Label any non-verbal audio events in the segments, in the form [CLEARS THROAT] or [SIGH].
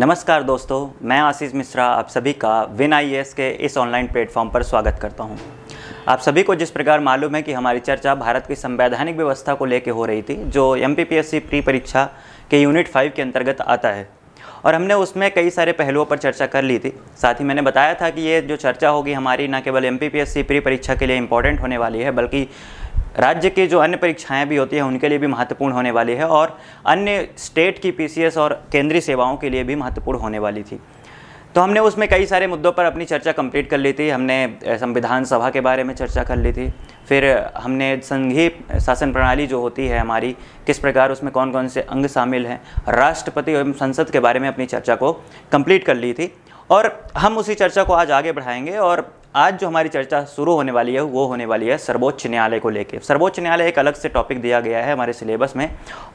नमस्कार दोस्तों, मैं आशीष मिश्रा, आप सभी का विन आई के इस ऑनलाइन प्लेटफॉर्म पर स्वागत करता हूँ। आप सभी को जिस प्रकार मालूम है कि हमारी चर्चा भारत की संवैधानिक व्यवस्था को लेकर हो रही थी, जो एमपीपीएससी प्री परीक्षा के यूनिट फाइव के अंतर्गत आता है और हमने उसमें कई सारे पहलुओं पर चर्चा कर ली थी साथ ही मैंने बताया था कि ये जो चर्चा होगी हमारी, न केवल एमपीपीएससी प्री परीक्षा के लिए इंपॉर्टेंट होने वाली है, बल्कि राज्य की जो अन्य परीक्षाएँ भी होती हैं, उनके लिए भी महत्वपूर्ण होने वाली है और अन्य स्टेट की पीसीएस और केंद्रीय सेवाओं के लिए भी महत्वपूर्ण होने वाली थी। तो हमने उसमें कई सारे मुद्दों पर अपनी चर्चा कंप्लीट कर ली थी। हमने संविधान सभा के बारे में चर्चा कर ली थी। फिर हमने संघीय शासन प्रणाली जो होती है हमारी, किस प्रकार उसमें कौन कौन से अंग शामिल हैं, राष्ट्रपति एवं संसद के बारे में अपनी चर्चा को कंप्लीट कर ली थी। और हम उसी चर्चा को आज आगे बढ़ाएँगे और आज जो हमारी चर्चा शुरू होने वाली है, वो होने वाली है सर्वोच्च न्यायालय को लेकर सर्वोच्च न्यायालय एक अलग से टॉपिक दिया गया है हमारे सिलेबस में।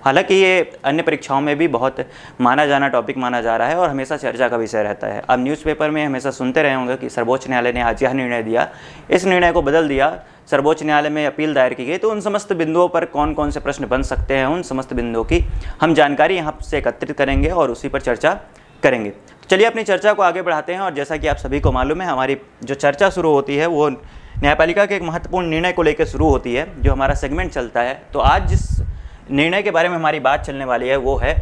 हालाँकि ये अन्य परीक्षाओं में भी बहुत माना जाना टॉपिक माना जा रहा है और हमेशा चर्चा का विषय रहता है। अब न्यूज़पेपर में हमेशा सुनते रहे होंगे कि सर्वोच्च न्यायालय ने आज यह निर्णय दिया। इस निर्णय को बदल दिया, सर्वोच्च न्यायालय में अपील दायर की गई तो उन समस्त बिंदुओं पर कौन कौन से प्रश्न बन सकते हैं, उन समस्त बिंदुओं की हम जानकारी यहाँ से एकत्रित करेंगे और उसी पर चर्चा करेंगे। चलिए अपनी चर्चा को आगे बढ़ाते हैं और जैसा कि आप सभी को मालूम है, हमारी जो चर्चा शुरू होती है, वो न्यायपालिका के एक महत्वपूर्ण निर्णय को लेकर शुरू होती है, जो हमारा सेगमेंट चलता है। तो आज जिस निर्णय के बारे में हमारी बात चलने वाली है, वो है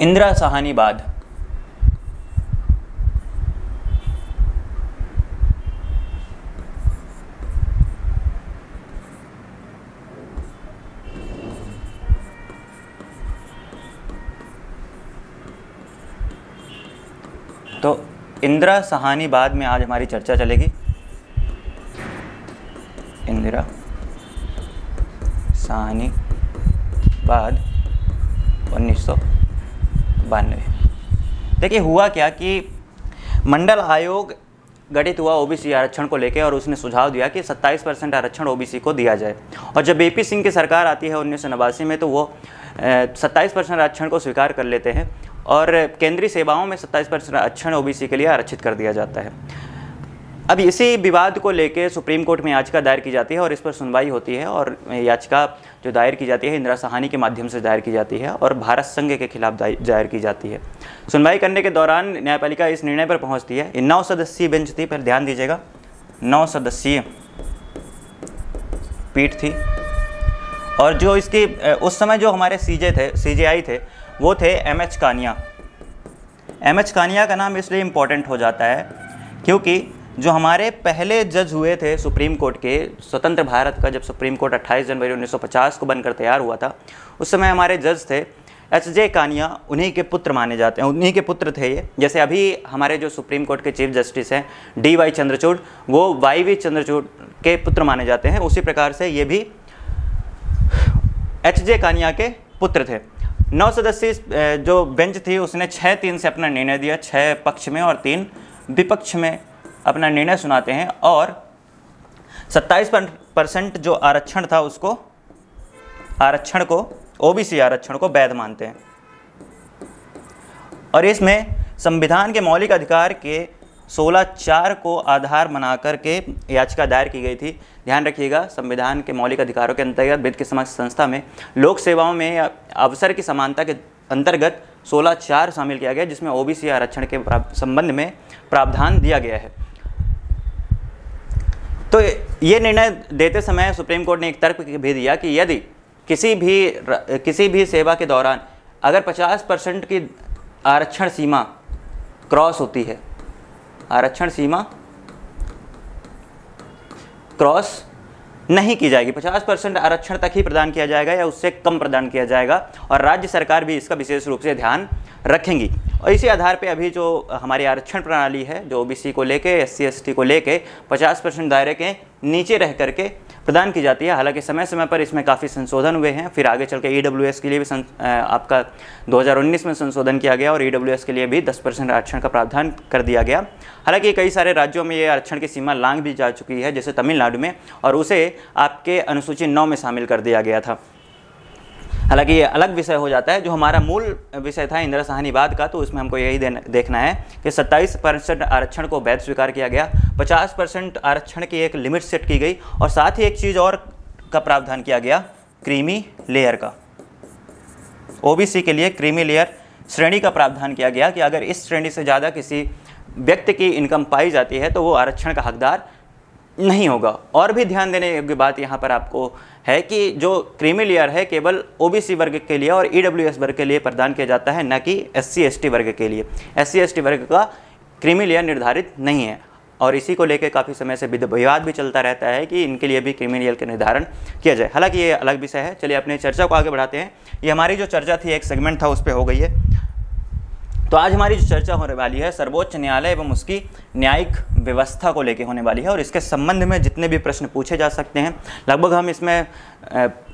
इंदिरा सहानी बाद। इंदिरा सहानी बाद में आज हमारी चर्चा चलेगी। इंदिरा सहानी बाद उन्नीस सौ बानवे। देखिए, हुआ क्या कि मंडल आयोग गठित हुआ ओबीसी आरक्षण को लेकर और उसने सुझाव दिया कि 27 परसेंट आरक्षण ओबीसी को दिया जाए। और जब ए सिंह की सरकार आती है उन्नीस सौ नवासी में तो वो सत्ताईस परसेंट आरक्षण को स्वीकार कर लेते हैं। और केंद्रीय सेवाओं में सत्ताईस परसेंट आरक्षण ओबीसी के लिए आरक्षित कर दिया जाता है। अब इसी विवाद को लेकर सुप्रीम कोर्ट में याचिका दायर की जाती है और इस पर सुनवाई होती है और याचिका जो दायर की जाती है, इंदिरा सहानी के माध्यम से दायर की जाती है और भारत संघ के खिलाफ दायर की जाती है। सुनवाई करने के दौरान न्यायपालिका इस निर्णय पर पहुँचती है। नौ सदस्यीय बेंच थी, पर ध्यान दीजिएगा, नौ सदस्यीय पीठ थी। और जो इसकी उस समय जो हमारे सीजे थे, सीजेआई थे वो थे M H Kania M H Kania का नाम इसलिए इम्पोर्टेंट हो जाता है क्योंकि जो हमारे पहले जज हुए थे सुप्रीम कोर्ट के, स्वतंत्र भारत का जब सुप्रीम कोर्ट 28 जनवरी 1950 को बनकर तैयार हुआ था, उस समय हमारे जज थे एच जे कानिया उन्हीं के पुत्र माने जाते हैं, उन्हीं के पुत्र थे ये। जैसे अभी हमारे जो सुप्रीम कोर्ट के चीफ जस्टिस हैं डी वाई चंद्रचूड़ वो वाई वी चंद्रचूड़ के पुत्र माने जाते हैं, उसी प्रकार से ये भी एच जे कानिया के पुत्र थे। नौ सदस्यीय जो बेंच थी, उसने छः तीन से अपना निर्णय दिया। छः पक्ष में और तीन विपक्ष में अपना निर्णय सुनाते हैं और 27 परसेंट जो आरक्षण था, उसको आरक्षण को, ओबीसी आरक्षण को वैध मानते हैं। और इसमें संविधान के मौलिक अधिकार के सोलह चार को आधार बना करके याचिका दायर की गई थी। ध्यान रखिएगा, संविधान के मौलिक अधिकारों के अंतर्गत वित्त की समक्ष संस्था में लोक सेवाओं में अवसर की समानता के अंतर्गत सोलह चार शामिल किया गया, जिसमें ओबीसी आरक्षण के संबंध में प्रावधान दिया गया है। तो ये निर्णय देते समय सुप्रीम कोर्ट ने एक तर्क भी दिया कि यदि किसी भी किसी भी सेवा के दौरान अगर 50 परसेंट की आरक्षण सीमा क्रॉस होती है आरक्षण सीमा क्रॉस नहीं की जाएगी। 50 परसेंट आरक्षण तक ही प्रदान किया जाएगा या उससे कम प्रदान किया जाएगा और राज्य सरकार भी इसका विशेष रूप से ध्यान रखेंगी। और इसी आधार पे अभी जो हमारी आरक्षण प्रणाली है, जो ओबीसी को लेके एस सी को लेके 50 परसेंट दायरे के नीचे रह करके प्रदान की जाती है। हालाँकि समय समय पर इसमें काफ़ी संशोधन हुए हैं। फिर आगे चल के ई e के लिए भी सं, आपका 2019 में संशोधन किया गया और ई e के लिए भी 10 परसेंट आरक्षण का प्रावधान कर दिया गया। हालाँकि कई सारे राज्यों में ये आरक्षण की सीमा लांग भी जा चुकी है जैसे तमिलनाडु में और उसे आपके अनुसूची नौ में शामिल कर दिया गया था। हालाँकि ये अलग विषय हो जाता है, जो हमारा मूल विषय था इंदिरा सहानीवाद का तो उसमें हमको यही देखना है कि 27 परसेंट आरक्षण को वैध स्वीकार किया गया 50 परसेंट आरक्षण की एक लिमिट सेट की गई, और साथ ही एक चीज़ और का प्रावधान किया गया, क्रीमी लेयर का। ओबीसी के लिए क्रीमी लेयर श्रेणी का प्रावधान किया गया कि अगर इस श्रेणी से ज़्यादा किसी व्यक्ति की इनकम पाई जाती है तो वो आरक्षण का हकदार नहीं होगा। और भी ध्यान देने योग्य बात यहाँ पर आपको है कि जो क्रीमी लेयर है, केवल ओबीसी वर्ग के लिए और ईडब्ल्यूएस वर्ग के लिए प्रदान किया जाता है, न कि एससी टी वर्ग के लिए। एस टी वर्ग का क्रीमी लेयर निर्धारित नहीं है। और इसी को लेकर काफ़ी समय से विवाद भी चलता रहता है कि इनके लिए भी क्रिमिनल का निर्धारण किया जाए। हालाँकि ये अलग विषय है। चलिए अपने चर्चा को आगे बढ़ाते हैं। ये हमारी जो चर्चा थी, एक सेगमेंट था, उस पर हो गई है। तो आज हमारी जो चर्चा होने वाली है, सर्वोच्च न्यायालय एवं उसकी न्यायिक व्यवस्था को लेकर होने वाली है और इसके संबंध में जितने भी प्रश्न पूछे जा सकते हैं, लगभग हम इसमें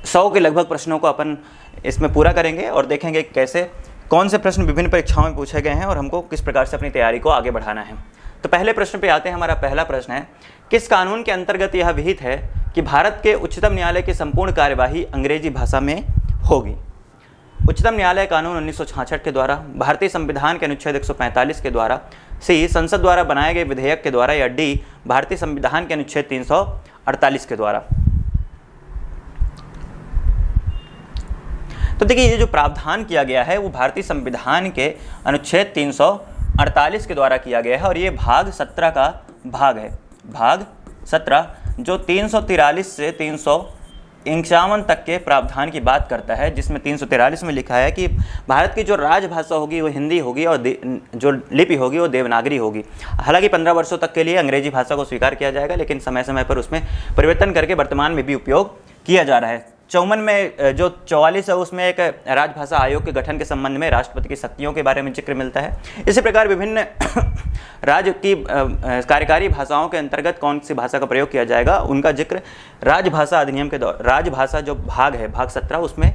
सौ के लगभग प्रश्नों को अपन इसमें पूरा करेंगे और देखेंगे कैसे, कौन से प्रश्न विभिन्न परीक्षाओं में पूछे गए हैं और हमको किस प्रकार से अपनी तैयारी को आगे बढ़ाना है। तो पहले प्रश्न पे आते हैं, हमारा पहला प्रश्न है, किस कानून के अंतर्गत यह विहित है कि भारत के उच्चतम न्यायालय की संपूर्ण कार्यवाही अंग्रेज़ी भाषा में होगी? उच्चतम न्यायालय कानून उन्नीस के द्वारा, भारतीय संविधान के अनुच्छेद 145 के द्वारा, सी संसद द्वारा बनाए गए विधेयक के द्वारा या डी भारतीय संविधान के अनुच्छेद 348 के द्वारा। तो देखिए, ये जो प्रावधान किया गया है, वो भारतीय संविधान के अनुच्छेद 348 के द्वारा किया गया है और ये भाग 17 का भाग है। भाग 17 जो तीन से तीन सौ इंक्यावन तक के प्रावधान की बात करता है, जिसमें तीन में लिखा है कि भारत की जो राजभाषा होगी वो हिंदी होगी और जो लिपि होगी वो देवनागरी होगी। हालाँकि पंद्रह वर्षों तक के लिए अंग्रेज़ी भाषा को स्वीकार किया जाएगा, लेकिन समय समय पर उसमें परिवर्तन करके वर्तमान में भी उपयोग किया जा रहा है। चौवन में जो चौवालीस है, उसमें एक राजभाषा आयोग के गठन के संबंध में राष्ट्रपति की शक्तियों के बारे में ज़िक्र मिलता है। इसी प्रकार विभिन्न [COUGHS] राज्य की कार्यकारी भाषाओं के अंतर्गत कौन सी भाषा का प्रयोग किया जाएगा, उनका ज़िक्र राजभाषा अधिनियम के दौर राजभाषा जो भाग है, भाग सत्रह, उसमें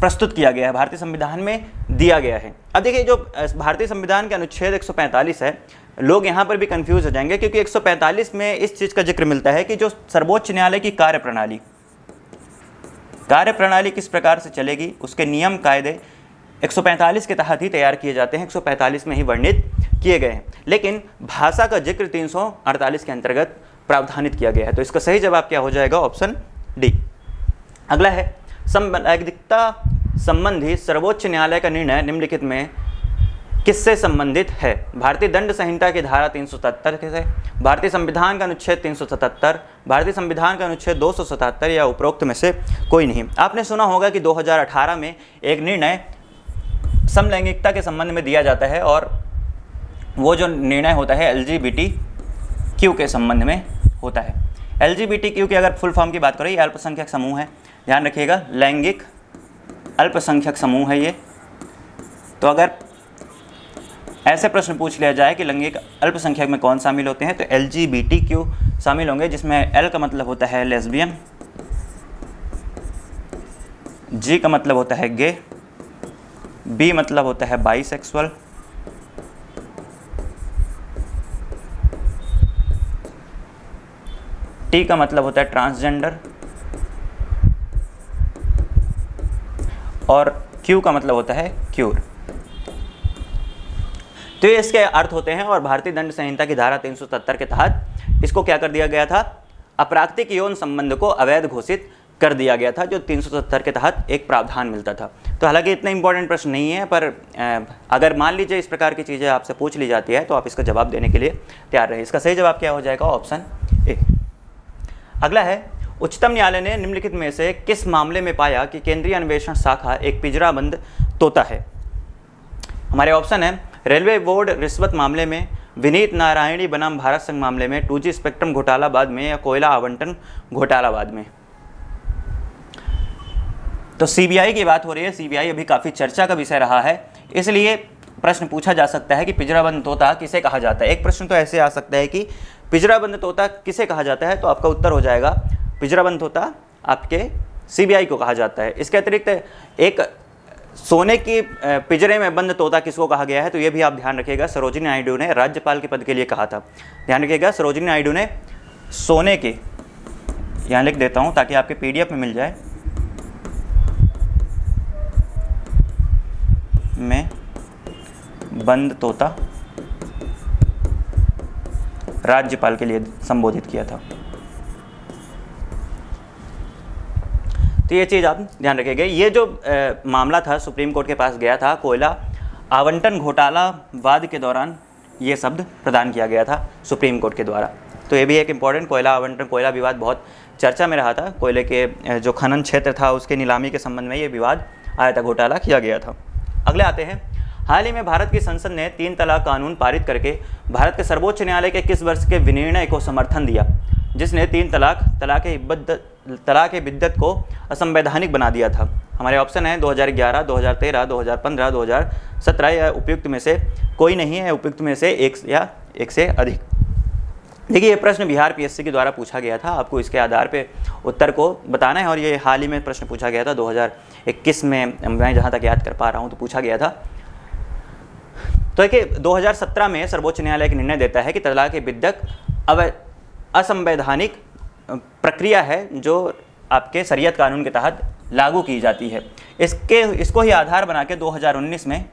प्रस्तुत किया गया है, भारतीय संविधान में दिया गया है। अब देखिए, जो भारतीय संविधान के अनुच्छेद 145 है, लोग यहाँ पर भी कंफ्यूज हो जाएँगे, क्योंकि 145 में इस चीज़ का ज़िक्र मिलता है कि जो सर्वोच्च न्यायालय की कार्य प्रणाली कार्य प्रणाली किस प्रकार से चलेगी, उसके नियम कायदे 145 के तहत ही तैयार किए जाते हैं 145 में ही वर्णित किए गए हैं। लेकिन भाषा का ज़िक्र 348 के अंतर्गत प्रावधानित किया गया है। तो इसका सही जवाब क्या हो जाएगा? Option D. अगला है संवैधिकता संबंधी सर्वोच्च न्यायालय का निर्णय निम्नलिखित में किससे संबंधित है? भारतीय दंड संहिता की धारा तीन से भारतीय संविधान का अनुच्छेद 377 भारतीय संविधान का अनुच्छेद 277 या उपरोक्त में से कोई नहीं। आपने सुना होगा कि 2018 में एक निर्णय समलैंगिकता के संबंध में दिया जाता है और वो जो निर्णय होता है एल क्यू के संबंध में होता है। एल क्यू की अगर फुल फॉर्म की बात करें, ये अल्पसंख्यक समूह है। ध्यान रखिएगा, लैंगिक अल्पसंख्यक समूह है ये। तो अगर ऐसे प्रश्न पूछ लिया जाए कि लैंगिक अल्पसंख्यक में कौन शामिल होते हैं तो एल क्यू शामिल होंगे, जिसमें एल का मतलब होता है लेस्बियन, जी का मतलब होता है गे, बी मतलब होता है बाईसेक्सुअल टी का मतलब होता है ट्रांसजेंडर, और क्यू का मतलब होता है क्यूर। तो ये इसके अर्थ होते हैं और भारतीय दंड संहिता की धारा तीन के तहत इसको क्या कर दिया गया था? अप्राकृतिक यौन संबंध को अवैध घोषित कर दिया गया था, जो 370 के तहत एक प्रावधान मिलता था। तो हालाँकि इतना इंपॉर्टेंट प्रश्न नहीं है, पर अगर मान लीजिए इस प्रकार की चीज़ें आपसे पूछ ली जाती है तो आप इसका जवाब देने के लिए तैयार रहे। इसका सही जवाब क्या हो जाएगा? Option A. अगला है, उच्चतम न्यायालय ने निम्नलिखित में से किस मामले में पाया कि केंद्रीय अन्वेषण शाखा एक पिंजराबंद तोता है? हमारे ऑप्शन है रेलवे बोर्ड रिश्वत मामले में विनीत नारायणी बनाम भारत संघ मामले में टू जी स्पेक्ट्रम घोटाला बाद में या कोयला आवंटन घोटाला बाद में। तो सीबीआई की बात हो रही है, सीबीआई अभी काफ़ी चर्चा का विषय रहा है। इसलिए प्रश्न पूछा जा सकता है कि पिजराबंद तोता किसे कहा जाता है? एक प्रश्न तो ऐसे आ सकता है कि पिजराबंद तोता किसे कहा जाता है? तो आपका उत्तर हो जाएगा, पिजराबंद तोता आपके सीबीआई को कहा जाता है। इसके अतिरिक्त एक सोने की पिजरे में बंद तोता किसको कहा गया है? तो ये भी आप ध्यान रखिएगा, सरोजिनी नायडू ने राज्यपाल के पद के लिए कहा था। ध्यान रखिएगा, सरोजिनी नायडू ने सोने की, यहाँ लिख देता हूँ ताकि आपके पीडीएफ में मिल जाए। में बंद तोता राज्यपाल के लिए संबोधित किया था। तो ये चीज़ आप ध्यान रखेंगे ये जो आ, मामला था सुप्रीम कोर्ट के पास गया था कोयला आवंटन घोटाला वाद के दौरान ये शब्द प्रदान किया गया था सुप्रीम कोर्ट के द्वारा। तो ये भी एक इंपॉर्टेंट कोयला आवंटन कोयला विवाद बहुत चर्चा में रहा था। कोयले के जो खनन क्षेत्र था उसके नीलामी के संबंध में ये विवाद आया था घोटाला किया गया था। अगले आते हैं। हाल ही में भारत की संसद ने तीन तलाक कानून पारित करके भारत के सर्वोच्च न्यायालय के किस वर्ष के विनिर्णय को समर्थन दिया। जिसने तीन तलाक तलाक तलाक बिद्दत को असंवैधानिक बना दिया था। हमारे ऑप्शन है 2011, 2013, 2015, 2017 या उपयुक्त में से कोई नहीं है उपयुक्त में से एक या एक से अधिक। देखिए ये प्रश्न बिहार पीएससी के द्वारा पूछा गया था। आपको इसके आधार पे उत्तर को बताना है और ये हाल ही में प्रश्न पूछा गया था 2021 में। मैं जहाँ तक याद कर पा रहा हूँ तो पूछा गया था। तो देखिए 2017 में सर्वोच्च न्यायालय एक निर्णय देता है कि तलाक बिद्दक अब असंवैधानिक प्रक्रिया है जो आपके शरीयत कानून के तहत लागू की जाती है। इसके, इसको ही आधार बना के 2019 में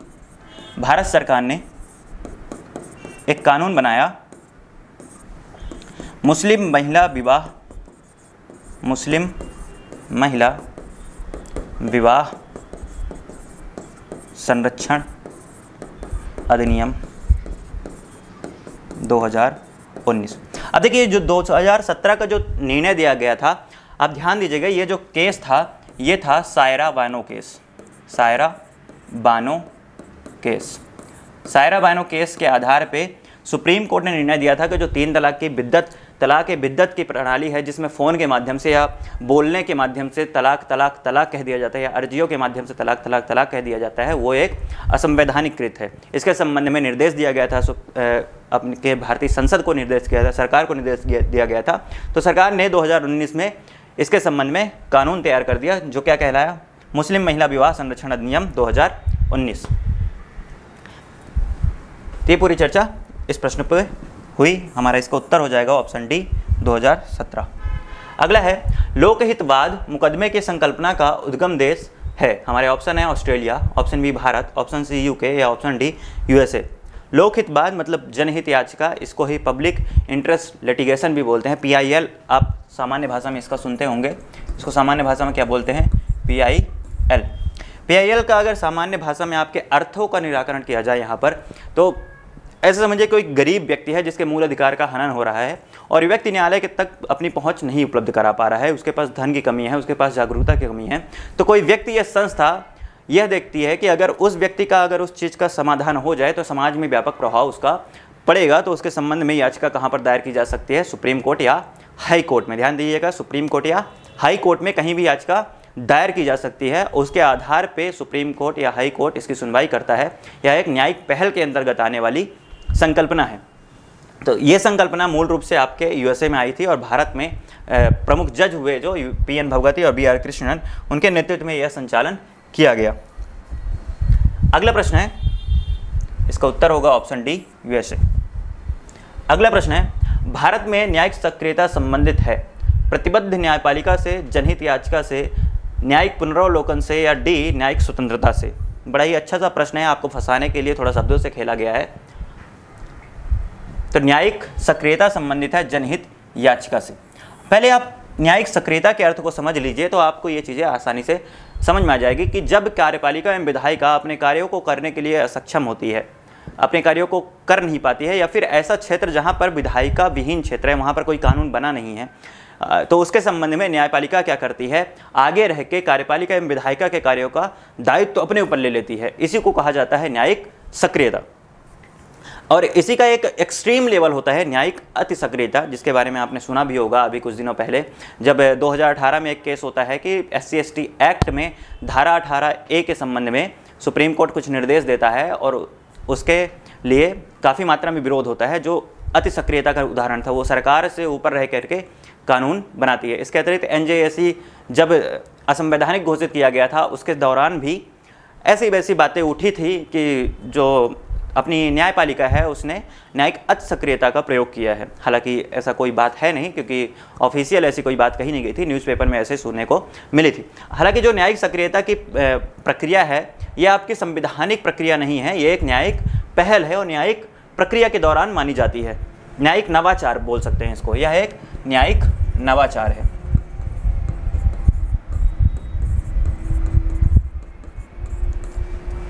भारत सरकार ने एक कानून बनाया। मुस्लिम महिला विवाह, मुस्लिम महिला विवाह संरक्षण अधिनियम 2019 अब देखिए जो 2017 का जो निर्णय दिया गया था, आप ध्यान दीजिएगा, ये जो केस था, ये था Saira Bano case. Saira Bano case. Saira Bano case के आधार पे सुप्रीम कोर्ट ने निर्णय दिया था कि जो तीन तलाक की बिद्दत तलाक बिद्दत की प्रणाली है, जिसमें फ़ोन के माध्यम से या बोलने के माध्यम से तलाक तलाक तलाक कह दिया जाता है, या अर्जियों के माध्यम से तलाक तलाक तलाक कह दिया जाता है, वो एक असंवैधानिक कृत है। इसके संबंध में निर्देश दिया गया था अपने भारतीय संसद को निर्देश किया था, सरकार को निर्देश दिया गया था। तो सरकार ने दो हज़ार उन्नीस में इसके संबंध में कानून तैयार कर दिया, जो क्या कहलाया? मुस्लिम महिला विवाह संरक्षण अधिनियम दो ये पूरी चर्चा इस प्रश्न पर हुई। हमारा इसका उत्तर हो जाएगा ऑप्शन डी 2017 अगला है लोकहितवाद मुकदमे की संकल्पना का उद्गम देश है। हमारे ऑप्शन है Australia option B Bharat option C UK या ऑप्शन डी यूएसए लोकहितवाद मतलब जनहित याचिका, इसको ही पब्लिक इंटरेस्ट लिटिगेशन भी बोलते हैं। पीआईएल आप सामान्य भाषा में इसका सुनते होंगे। इसको सामान्य भाषा में क्या बोलते हैं? पीआईएल पीआईएल का अगर सामान्य भाषा में आपके अर्थों का निराकरण किया जाए यहाँ पर तो ऐसे समझिए कोई गरीब व्यक्ति है जिसके मूल अधिकार का हनन हो रहा है और व्यक्ति न्यायालय के तक अपनी पहुँच नहीं उपलब्ध करा पा रहा है, उसके पास धन की कमी है, उसके पास जागरूकता की कमी है तो कोई व्यक्ति या संस्था यह देखती है कि अगर उस व्यक्ति का अगर उस चीज़ का समाधान हो जाए तो समाज में व्यापक प्रभाव उसका पड़ेगा तो उसके संबंध में याचिका कहाँ पर दायर की जा सकती है, सुप्रीम कोर्ट या हाई कोर्ट में। ध्यान दीजिएगा, सुप्रीम कोर्ट या हाई कोर्ट में कहीं भी याचिका दायर की जा सकती है, उसके आधार पे सुप्रीम कोर्ट या हाई कोर्ट इसकी सुनवाई करता है यह एक न्यायिक पहल के अंतर्गत आने वाली संकल्पना है। तो ये संकल्पना मूल रूप से आपके यूएसए में आई थी और भारत में प्रमुख जज हुए जो पी एन भगवती और बी आर कृष्णन उनके नेतृत्व में यह संचालन किया गया। अगला प्रश्न है, इसका उत्तर होगा ऑप्शन डी यूएसए अगला प्रश्न है, भारत में न्यायिक सक्रियता संबंधित है। प्रतिबद्ध न्यायपालिका से, जनहित याचिका से, न्यायिक पुनरावलोकन से या डी न्यायिक स्वतंत्रता से? बड़ा ही अच्छा सा प्रश्न है, आपको फंसाने के लिए थोड़ा शब्दों से खेला गया है। तो न्यायिक सक्रियता संबंधित है जनहित याचिका से। पहले आप न्यायिक सक्रियता के अर्थ को समझ लीजिए तो आपको ये चीज़ें आसानी से समझ में आ जाएगी कि जब कार्यपालिका एवं विधायिका अपने कार्यों को करने के लिए असक्षम होती है, अपने कार्यों को कर नहीं पाती है, या फिर ऐसा क्षेत्र जहाँ पर विधायिका विहीन क्षेत्र है, वहाँ पर कोई कानून बना नहीं है तो उसके संबंध में न्यायपालिका क्या करती है? आगे रह के कार्यपालिका एवं विधायिका के कार्यों का दायित्व तो अपने ऊपर ले लेती है। इसी को कहा जाता है न्यायिक सक्रियता। और इसी का एक एक्सट्रीम लेवल होता है न्यायिक अति सक्रियता जिसके बारे में आपने सुना भी होगा अभी कुछ दिनों पहले। जब 2018 में एक केस होता है कि एस सी एक्ट में धारा 18 ए के संबंध में सुप्रीम कोर्ट कुछ निर्देश देता है और उसके लिए काफ़ी मात्रा में विरोध होता है, जो अति सक्रियता का उदाहरण था। वो सरकार से ऊपर रह करके कानून बनाती है। इसके अतिरिक्त एन जब असंवैधानिक घोषित किया गया था, उसके दौरान भी ऐसी वैसी बातें उठी थी कि जो अपनी न्यायपालिका है, उसने न्यायिक अति सक्रियता का प्रयोग किया है। हालाँकि ऐसा कोई बात है नहीं, क्योंकि ऑफिशियल ऐसी कोई बात कही नहीं गई थी, न्यूज़पेपर में ऐसे सुनने को मिली थी। हालाँकि जो न्यायिक सक्रियता की प्रक्रिया है, यह आपकी संविधानिक प्रक्रिया नहीं है ये एक न्यायिक पहल है और न्यायिक प्रक्रिया के दौरान मानी जाती है। न्यायिक नवाचार बोल सकते हैं इसको। यह एक न्यायिक नवाचार है।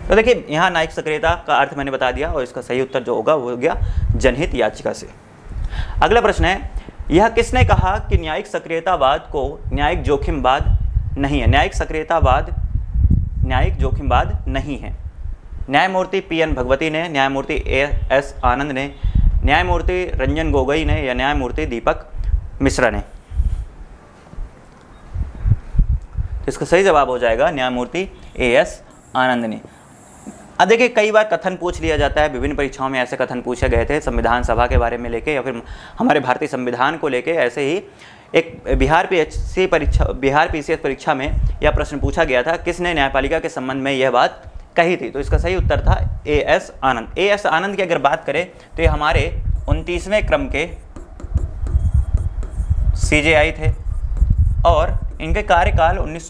तो देखिए, यहाँ न्यायिक सक्रियता का अर्थ मैंने बता दिया और इसका सही उत्तर जो होगा वो हो गया जनहित याचिका से। अगला प्रश्न है, यह किसने कहा कि न्यायिक सक्रियतावाद को न्यायिक जोखिमवाद नहीं है? न्यायिक सक्रियतावाद, न्यायिक जोखिमवाद नहीं है। न्यायमूर्ति पी एन भगवती ने, न्यायमूर्ति ए एस आनंद ने, न्यायमूर्ति रंजन गोगोई ने या न्यायमूर्ति दीपक मिश्रा ने? इसका सही जवाब हो जाएगा न्यायमूर्ति ए एस आनंद ने। अब देखिए, कई बार कथन पूछ लिया जाता है, विभिन्न परीक्षाओं में ऐसे कथन पूछे गए थे, संविधान सभा के बारे में लेके या फिर हमारे भारतीय संविधान को लेके ऐसे ही एक बिहार पीएचसी परीक्षा, बिहार पी परीक्षा में यह प्रश्न पूछा गया था, किसने न्यायपालिका के संबंध में यह बात कही थी? तो इसका सही उत्तर था A S Anand. A S आनंद की अगर बात करें तो ये हमारे उनतीसवें क्रम के सीजेआई थे और इनके कार्यकाल उन्नीस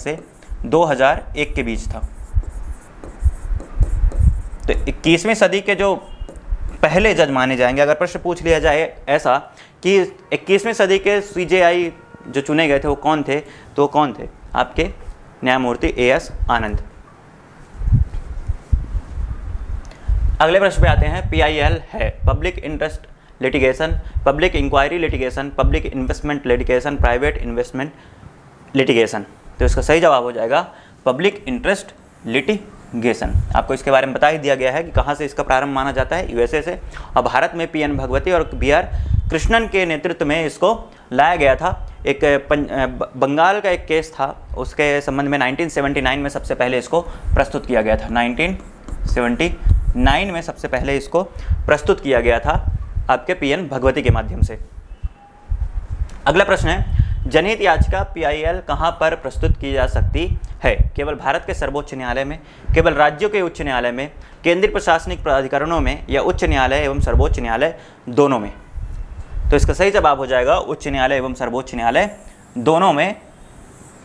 से 2001 के बीच था। तो 21वीं सदी के जो पहले जज माने जाएँगे, अगर प्रश्न पूछ लिया जाए ऐसा कि 21वीं सदी के सीजेआई जो चुने गए थे, वो कौन थे? तो कौन थे? आपके न्यायमूर्ति ए एस आनंद। अगले प्रश्न पे आते हैं। पीआईएल है। Public interest litigation public inquiry litigation public investment litigation private investment litigation तो इसका सही जवाब हो जाएगा पब्लिक इंटरेस्ट लिटिगेशन आपको इसके बारे में बता ही दिया गया है कि कहाँ से इसका प्रारंभ माना जाता है, यूएसए से। और भारत में पी एन भगवती और बी आर कृष्णन के नेतृत्व में इसको लाया गया था। एक बंगाल का एक केस था। उसके संबंध में 1979 में सबसे पहले इसको प्रस्तुत किया गया था। 1979 में सबसे पहले इसको प्रस्तुत किया गया था आपके पीएन भगवती के माध्यम से। अगला प्रश्न है जनहित याचिका पीआईएल कहाँ पर प्रस्तुत की जा सकती है? केवल भारत के सर्वोच्च न्यायालय में, केवल राज्यों के उच्च न्यायालय में, केंद्रीय प्रशासनिक प्राधिकरणों में या उच्च न्यायालय एवं सर्वोच्च न्यायालय दोनों में? तो इसका सही जवाब हो जाएगा उच्च न्यायालय एवं सर्वोच्च न्यायालय दोनों में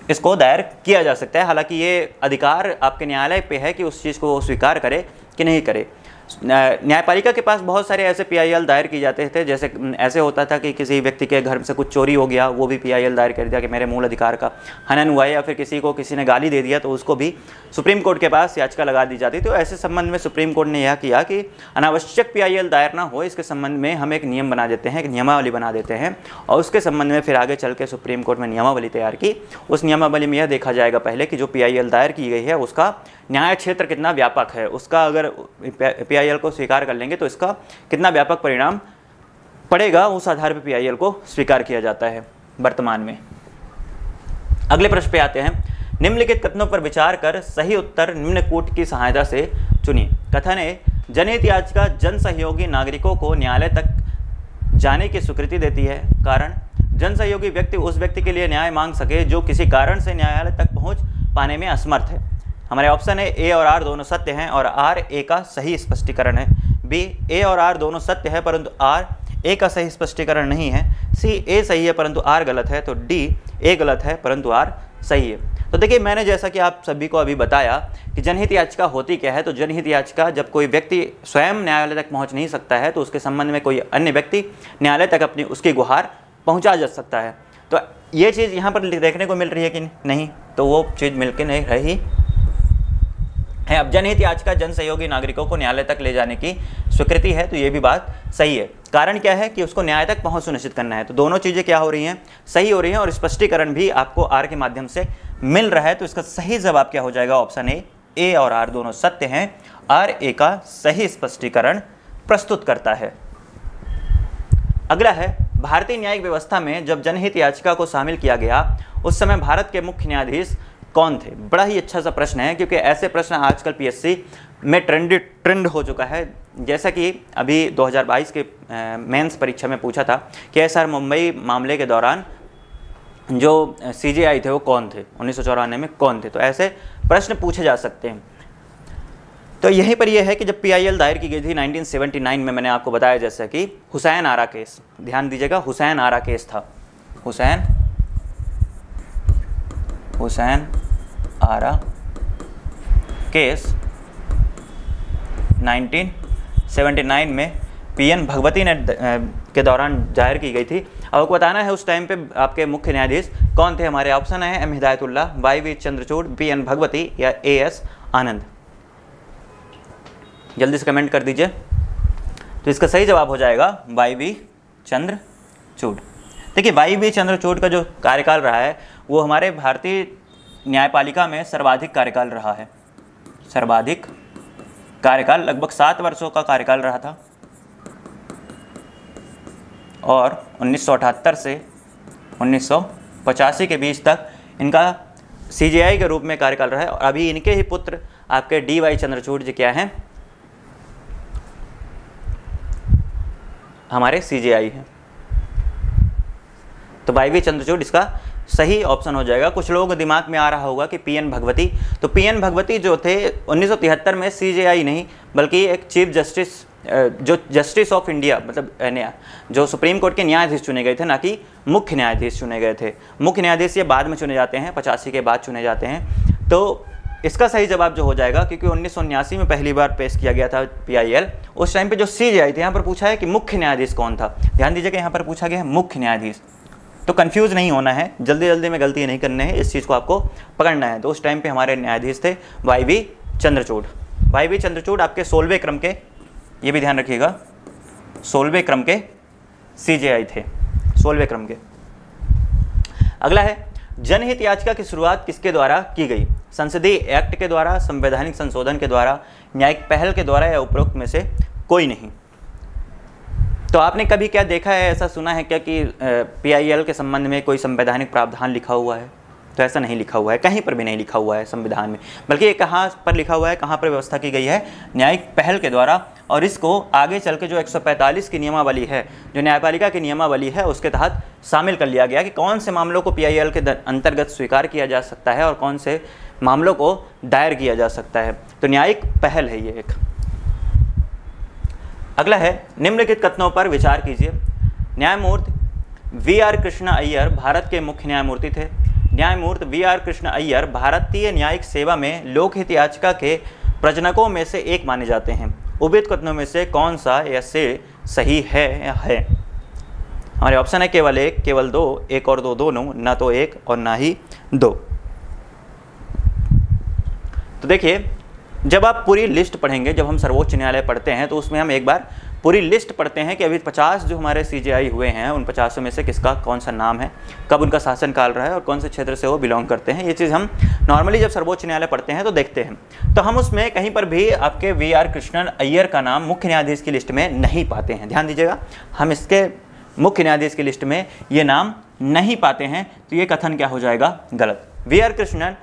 इसको दायर किया जा सकता है। हालाँकि ये अधिकार आपके न्यायालय पे है कि उस चीज़ को स्वीकार करे कि नहीं करे। न्यायपालिका के पास बहुत सारे ऐसे पीआईएल दायर किए जाते थे, जैसे ऐसे होता था कि किसी व्यक्ति के घर से कुछ चोरी हो गया, वो भी पीआईएल दायर कर दिया कि मेरे मूल अधिकार का हनन हुआ या फिर किसी को किसी ने गाली दे दिया तो उसको भी सुप्रीम कोर्ट के पास याचिका लगा दी जाती तो ऐसे संबंध में सुप्रीम कोर्ट ने यह किया कि अनावश्यक पीआईएल दायर ना हो, इसके संबंध में हम एक नियम बना देते हैं, एक नियमावली बना देते हैं, और उसके संबंध में फिर आगे चल के सुप्रीम कोर्ट में नियमावली तैयार की। उस नियमावली में यह देखा जाएगा पहले कि जो पीआईएल दायर की गई है, उसका न्याय क्षेत्र कितना व्यापक है, उसका अगर पीआईएल को स्वीकार कर लेंगे तो इसका कितना व्यापक परिणाम पड़ेगा, उस आधार पर पीआईएल को स्वीकार किया जाता है वर्तमान में। अगले प्रश्न पे आते हैं। निम्नलिखित कथनों पर विचार कर सही उत्तर निम्न कूट की सहायता से चुनिए। कथन है जनहित याचिका जन सहयोगी नागरिकों को न्यायालय तक जाने की स्वीकृति देती है। कारण जन सहयोगी व्यक्ति उस व्यक्ति के लिए न्याय मांग सके जो किसी कारण से न्यायालय तक पहुँच पाने में असमर्थ है। हमारे ऑप्शन है ए और आर दोनों सत्य हैं और आर ए का सही स्पष्टीकरण है। बी, ए और आर दोनों सत्य है, परंतु आर ए का सही स्पष्टीकरण नहीं है। सी, ए सही है, परंतु आर गलत है। तो डी, ए गलत है, परंतु आर सही है। तो देखिए, मैंने जैसा कि आप सभी को अभी बताया कि जनहित याचिका होती क्या है तो जनहित याचिका जब कोई व्यक्ति स्वयं न्यायालय तक पहुँच नहीं सकता है तो उसके संबंध में कोई अन्य व्यक्ति न्यायालय तक अपनी उसकी गुहार पहुँचा जा सकता है। तो ये चीज़ यहाँ पर देखने को मिल रही है कि नहीं? तो वो चीज़ मिल के नहीं रही है। अब जनहित याचिका जन सहयोगी नागरिकों को न्यायालय तक ले जाने की स्वीकृति है तो ये भी बात सही है। कारण क्या है कि उसको न्याय तक पहुँच सुनिश्चित करना है। तो दोनों चीज़ें क्या हो रही हैं? सही हो रही हैं और स्पष्टीकरण भी आपको आर के माध्यम से मिल रहा है तो इसका सही जवाब क्या हो जाएगा? ऑप्शन ए ए और आर दोनों सत्य हैं। आर ए का सही स्पष्टीकरण प्रस्तुत करता है। अगला है, भारतीय न्यायिक व्यवस्था में जब जनहित याचिका को शामिल किया गया, उस समय भारत के मुख्य न्यायाधीश कौन थे? बड़ा ही अच्छा सा प्रश्न है, क्योंकि ऐसे प्रश्न आजकल पीएससी में ट्रेंड ट्रेंड हो चुका है। जैसा कि अभी 2022 के मेंस परीक्षा में पूछा था कि एस आर मुंबई मामले के दौरान जो सीजीआई थे वो कौन थे? उन्नीस सौ चौरानवे में कौन थे? तो ऐसे प्रश्न पूछे जा सकते हैं। तो यहीं पर यह है कि जब पीआईएल दायर की गई थी 1979 में, मैंने आपको बताया जैसा कि हुसैन आरा केस, ध्यान दीजिएगा, हुसैन आरा केस था। हुसैन हुसैन, आरा, केस 1979 में पीएन भगवती ने के दौरान ज़ाहिर की गई थी। आपको बताना है, उस टाइम पे आपके मुख्य न्यायाधीश कौन थे? हमारे ऑप्शन है M Hidayatullah Y V Chandrachud P N Bhagwati या ए एस आनंद। जल्दी से कमेंट कर दीजिए। तो इसका सही जवाब हो जाएगा वाई वी चंद्रचूड़। देखिए वाई बी चंद्रचूड़ का जो कार्यकाल रहा है, वो हमारे भारतीय न्यायपालिका में सर्वाधिक कार्यकाल रहा है। सर्वाधिक कार्यकाल, लगभग सात वर्षों का कार्यकाल रहा था। और 1978 से 1985 के बीच तक इनका सीजीआई के रूप में कार्यकाल रहा है। और अभी इनके ही पुत्र आपके डी वाई चंद्रचूड़ जी क्या हैं? हमारे सीजीआई हैं। तो वाई वी चंद्रचूड़, इसका सही ऑप्शन हो जाएगा। कुछ लोगों को दिमाग में आ रहा होगा कि पीएन भगवती। तो पीएन भगवती जो थे 1973 में सीजेआई नहीं, बल्कि एक चीफ जस्टिस जो जस्टिस ऑफ़ इंडिया मतलब जो सुप्रीम कोर्ट के न्यायाधीश चुने गए थे, ना कि मुख्य न्यायाधीश चुने गए थे। मुख्य न्यायाधीश ये बाद में चुने जाते हैं, पचासी के बाद चुने जाते हैं। तो इसका सही जवाब जो हो जाएगा, क्योंकि उन्नीस में पहली बार पेश किया गया था पीआईएल उस टाइम पे जो सी थे, यहाँ पर पूछा है कि मुख्य न्यायाधीश कौन था? ध्यान दीजिए कि यहाँ पर पूछा गया है मुख्य न्यायाधीश। तो कंफ्यूज नहीं होना है। जल्दी जल्दी में गलती नहीं करनी है। इस चीज़ को आपको पकड़ना है। तो उस टाइम पे हमारे न्यायाधीश थे Y V Chandrachud. Y V Chandrachud आपके सोलहवें क्रम के, ये भी ध्यान रखिएगा, सोलहवें क्रम के सीजेआई थे। सोलहवें क्रम के। अगला है, जनहित याचिका की शुरुआत किसके द्वारा की गई? संसदीय एक्ट के द्वारा, संवैधानिक संशोधन के द्वारा, न्यायिक पहल के द्वारा या उपरोक्त में से कोई नहीं। तो आपने कभी क्या देखा है, ऐसा सुना है क्या कि पीआईएल के संबंध में कोई संवैधानिक प्रावधान लिखा हुआ है? तो ऐसा नहीं लिखा हुआ है, कहीं पर भी नहीं लिखा हुआ है संविधान में, बल्कि ये कहाँ पर लिखा हुआ है, कहाँ पर व्यवस्था की गई है, न्यायिक पहल के द्वारा, और इसको आगे चल के जो 145 की नियमावली है, जो न्यायपालिका की नियमावली है, उसके तहत शामिल कर लिया गया कि कौन से मामलों को पीआईएल के अंतर्गत स्वीकार किया जा सकता है और कौन से मामलों को दायर किया जा सकता है। तो न्यायिक पहल है ये एक। अगला है, निम्नलिखित कथनों पर विचार कीजिए। न्यायमूर्ति वी आर कृष्ण अय्यर भारत के मुख्य न्यायमूर्ति थे। न्यायमूर्ति वी आर कृष्ण अय्यर भारतीय न्यायिक सेवा में लोकहित याचिका के प्रजनकों में से एक माने जाते हैं। उबित कथनों में से कौन सा या से सही है या है? हमारे ऑप्शन है केवल एक, केवल दो, एक और दो दोनों, ना तो एक और ना ही दो। तो देखिए जब आप पूरी लिस्ट पढ़ेंगे, जब हम सर्वोच्च न्यायालय पढ़ते हैं तो उसमें हम एक बार पूरी लिस्ट पढ़ते हैं कि अभी 50 जो हमारे सी हुए हैं, उन पचासों में से किसका, कौन सा नाम है, कब उनका शासन काल रहा है और कौन से क्षेत्र से वो बिलोंग करते हैं। ये चीज़ हम नॉर्मली जब सर्वोच्च न्यायालय पढ़ते हैं तो देखते हैं। तो हम उसमें कहीं पर भी आपके वी आर कृष्णन अय्यर का नाम मुख्य न्यायाधीश की लिस्ट में नहीं पाते हैं। ध्यान दीजिएगा, हम इसके मुख्य न्यायाधीश की लिस्ट में ये नाम नहीं पाते हैं तो ये कथन क्या हो जाएगा? गलत। वी आर कृष्णन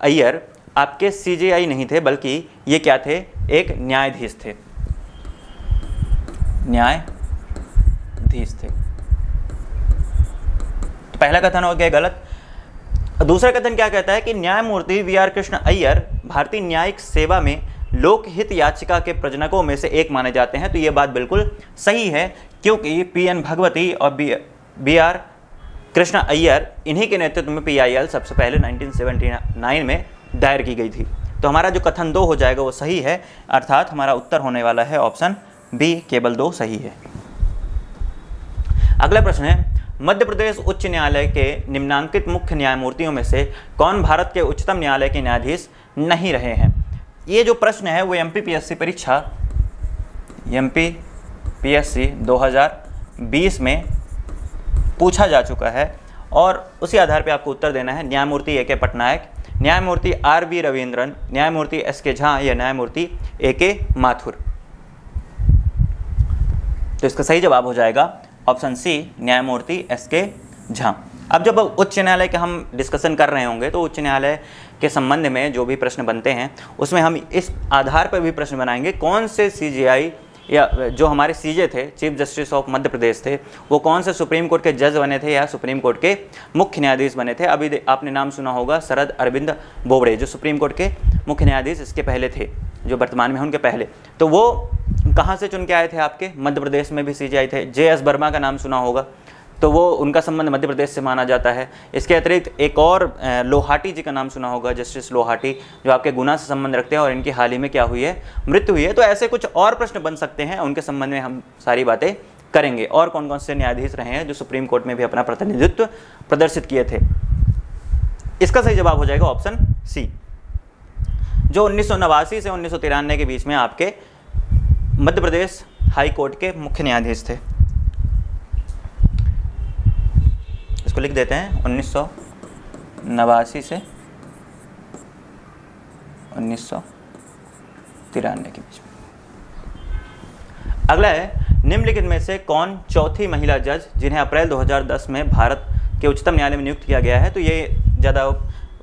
अय्यर आपके सीजीआई नहीं थे, बल्कि ये क्या थे? एक न्यायाधीश थे। न्यायाधीश थे। तो पहला कथन हो गया गलत? दूसरा कथन क्या कहता है कि न्यायमूर्ति वी आर कृष्ण अय्यर भारतीय न्यायिक सेवा में लोकहित याचिका के प्रजनकों में से एक माने जाते हैं। तो ये बात बिल्कुल सही है, क्योंकि पी एन भगवती और बी आर कृष्ण अय्यर इन्हीं के नेतृत्व में पी आई एल सबसे पहले 1979 में दायर की गई थी। तो हमारा जो कथन दो हो जाएगा वो सही है, अर्थात हमारा उत्तर होने वाला है ऑप्शन बी, केवल दो सही है। अगला प्रश्न है मध्य प्रदेश उच्च न्यायालय के निम्नांकित मुख्य न्यायमूर्तियों में से कौन भारत के उच्चतम न्यायालय के न्यायाधीश नहीं रहे हैं? ये जो प्रश्न है, वो एम पी परीक्षा एम पी 2020 में पूछा जा चुका है और उसी आधार पर आपको उत्तर देना है। न्यायमूर्ति ए के पटनायक न्यायमूर्ति आर वी रविंद्रन, न्यायमूर्ति एस के झा या न्यायमूर्ति ए के माथुर। तो इसका सही जवाब हो जाएगा ऑप्शन सी, न्यायमूर्ति एस के झा। अब जब उच्च न्यायालय के हम डिस्कशन कर रहे होंगे तो उच्च न्यायालय के संबंध में जो भी प्रश्न बनते हैं, उसमें हम इस आधार पर भी प्रश्न बनाएँगे, कौन से सीजीआई या जो हमारे सीजे थे chief justice of Madhya Pradesh थे, वो कौन से सुप्रीम कोर्ट के जज बने थे या सुप्रीम कोर्ट के मुख्य न्यायाधीश बने थे? अभी आपने नाम सुना होगा शरद अरविंद बोबड़े, जो सुप्रीम कोर्ट के मुख्य न्यायाधीश इसके पहले थे, जो वर्तमान में उनके पहले। तो वो कहाँ से चुन के आए थे आपके? मध्य प्रदेश में भी सी थे। जे एस वर्मा का नाम सुना होगा। तो वो उनका संबंध मध्य प्रदेश से माना जाता है। इसके अतिरिक्त एक और लोहाटी जी का नाम सुना होगा, जस्टिस लोहाटी, जो आपके गुना से संबंध रखते हैं और इनकी हाल ही में क्या हुई है, मृत्यु हुई है। तो ऐसे कुछ और प्रश्न बन सकते हैं, उनके संबंध में हम सारी बातें करेंगे। और कौन कौन से न्यायाधीश रहे हैं, जो सुप्रीम कोर्ट में भी अपना प्रतिनिधित्व प्रदर्शित किए थे? इसका सही जवाब हो जाएगा ऑप्शन सी। जो उन्नीस सौ नवासी से उन्नीस सौ तिरानवे के बीच में आपके मध्य प्रदेश हाई कोर्ट के मुख्य न्यायाधीश थे। इसको लिख देते हैं उन्नीस सौ नवासी से उन्नीस तिरानवे के बीच अगला है, निम्नलिखित में से कौन चौथी महिला जज जिन्हें अप्रैल 2010 में भारत के उच्चतम न्यायालय में नियुक्त किया गया है? तो ये ज़्यादा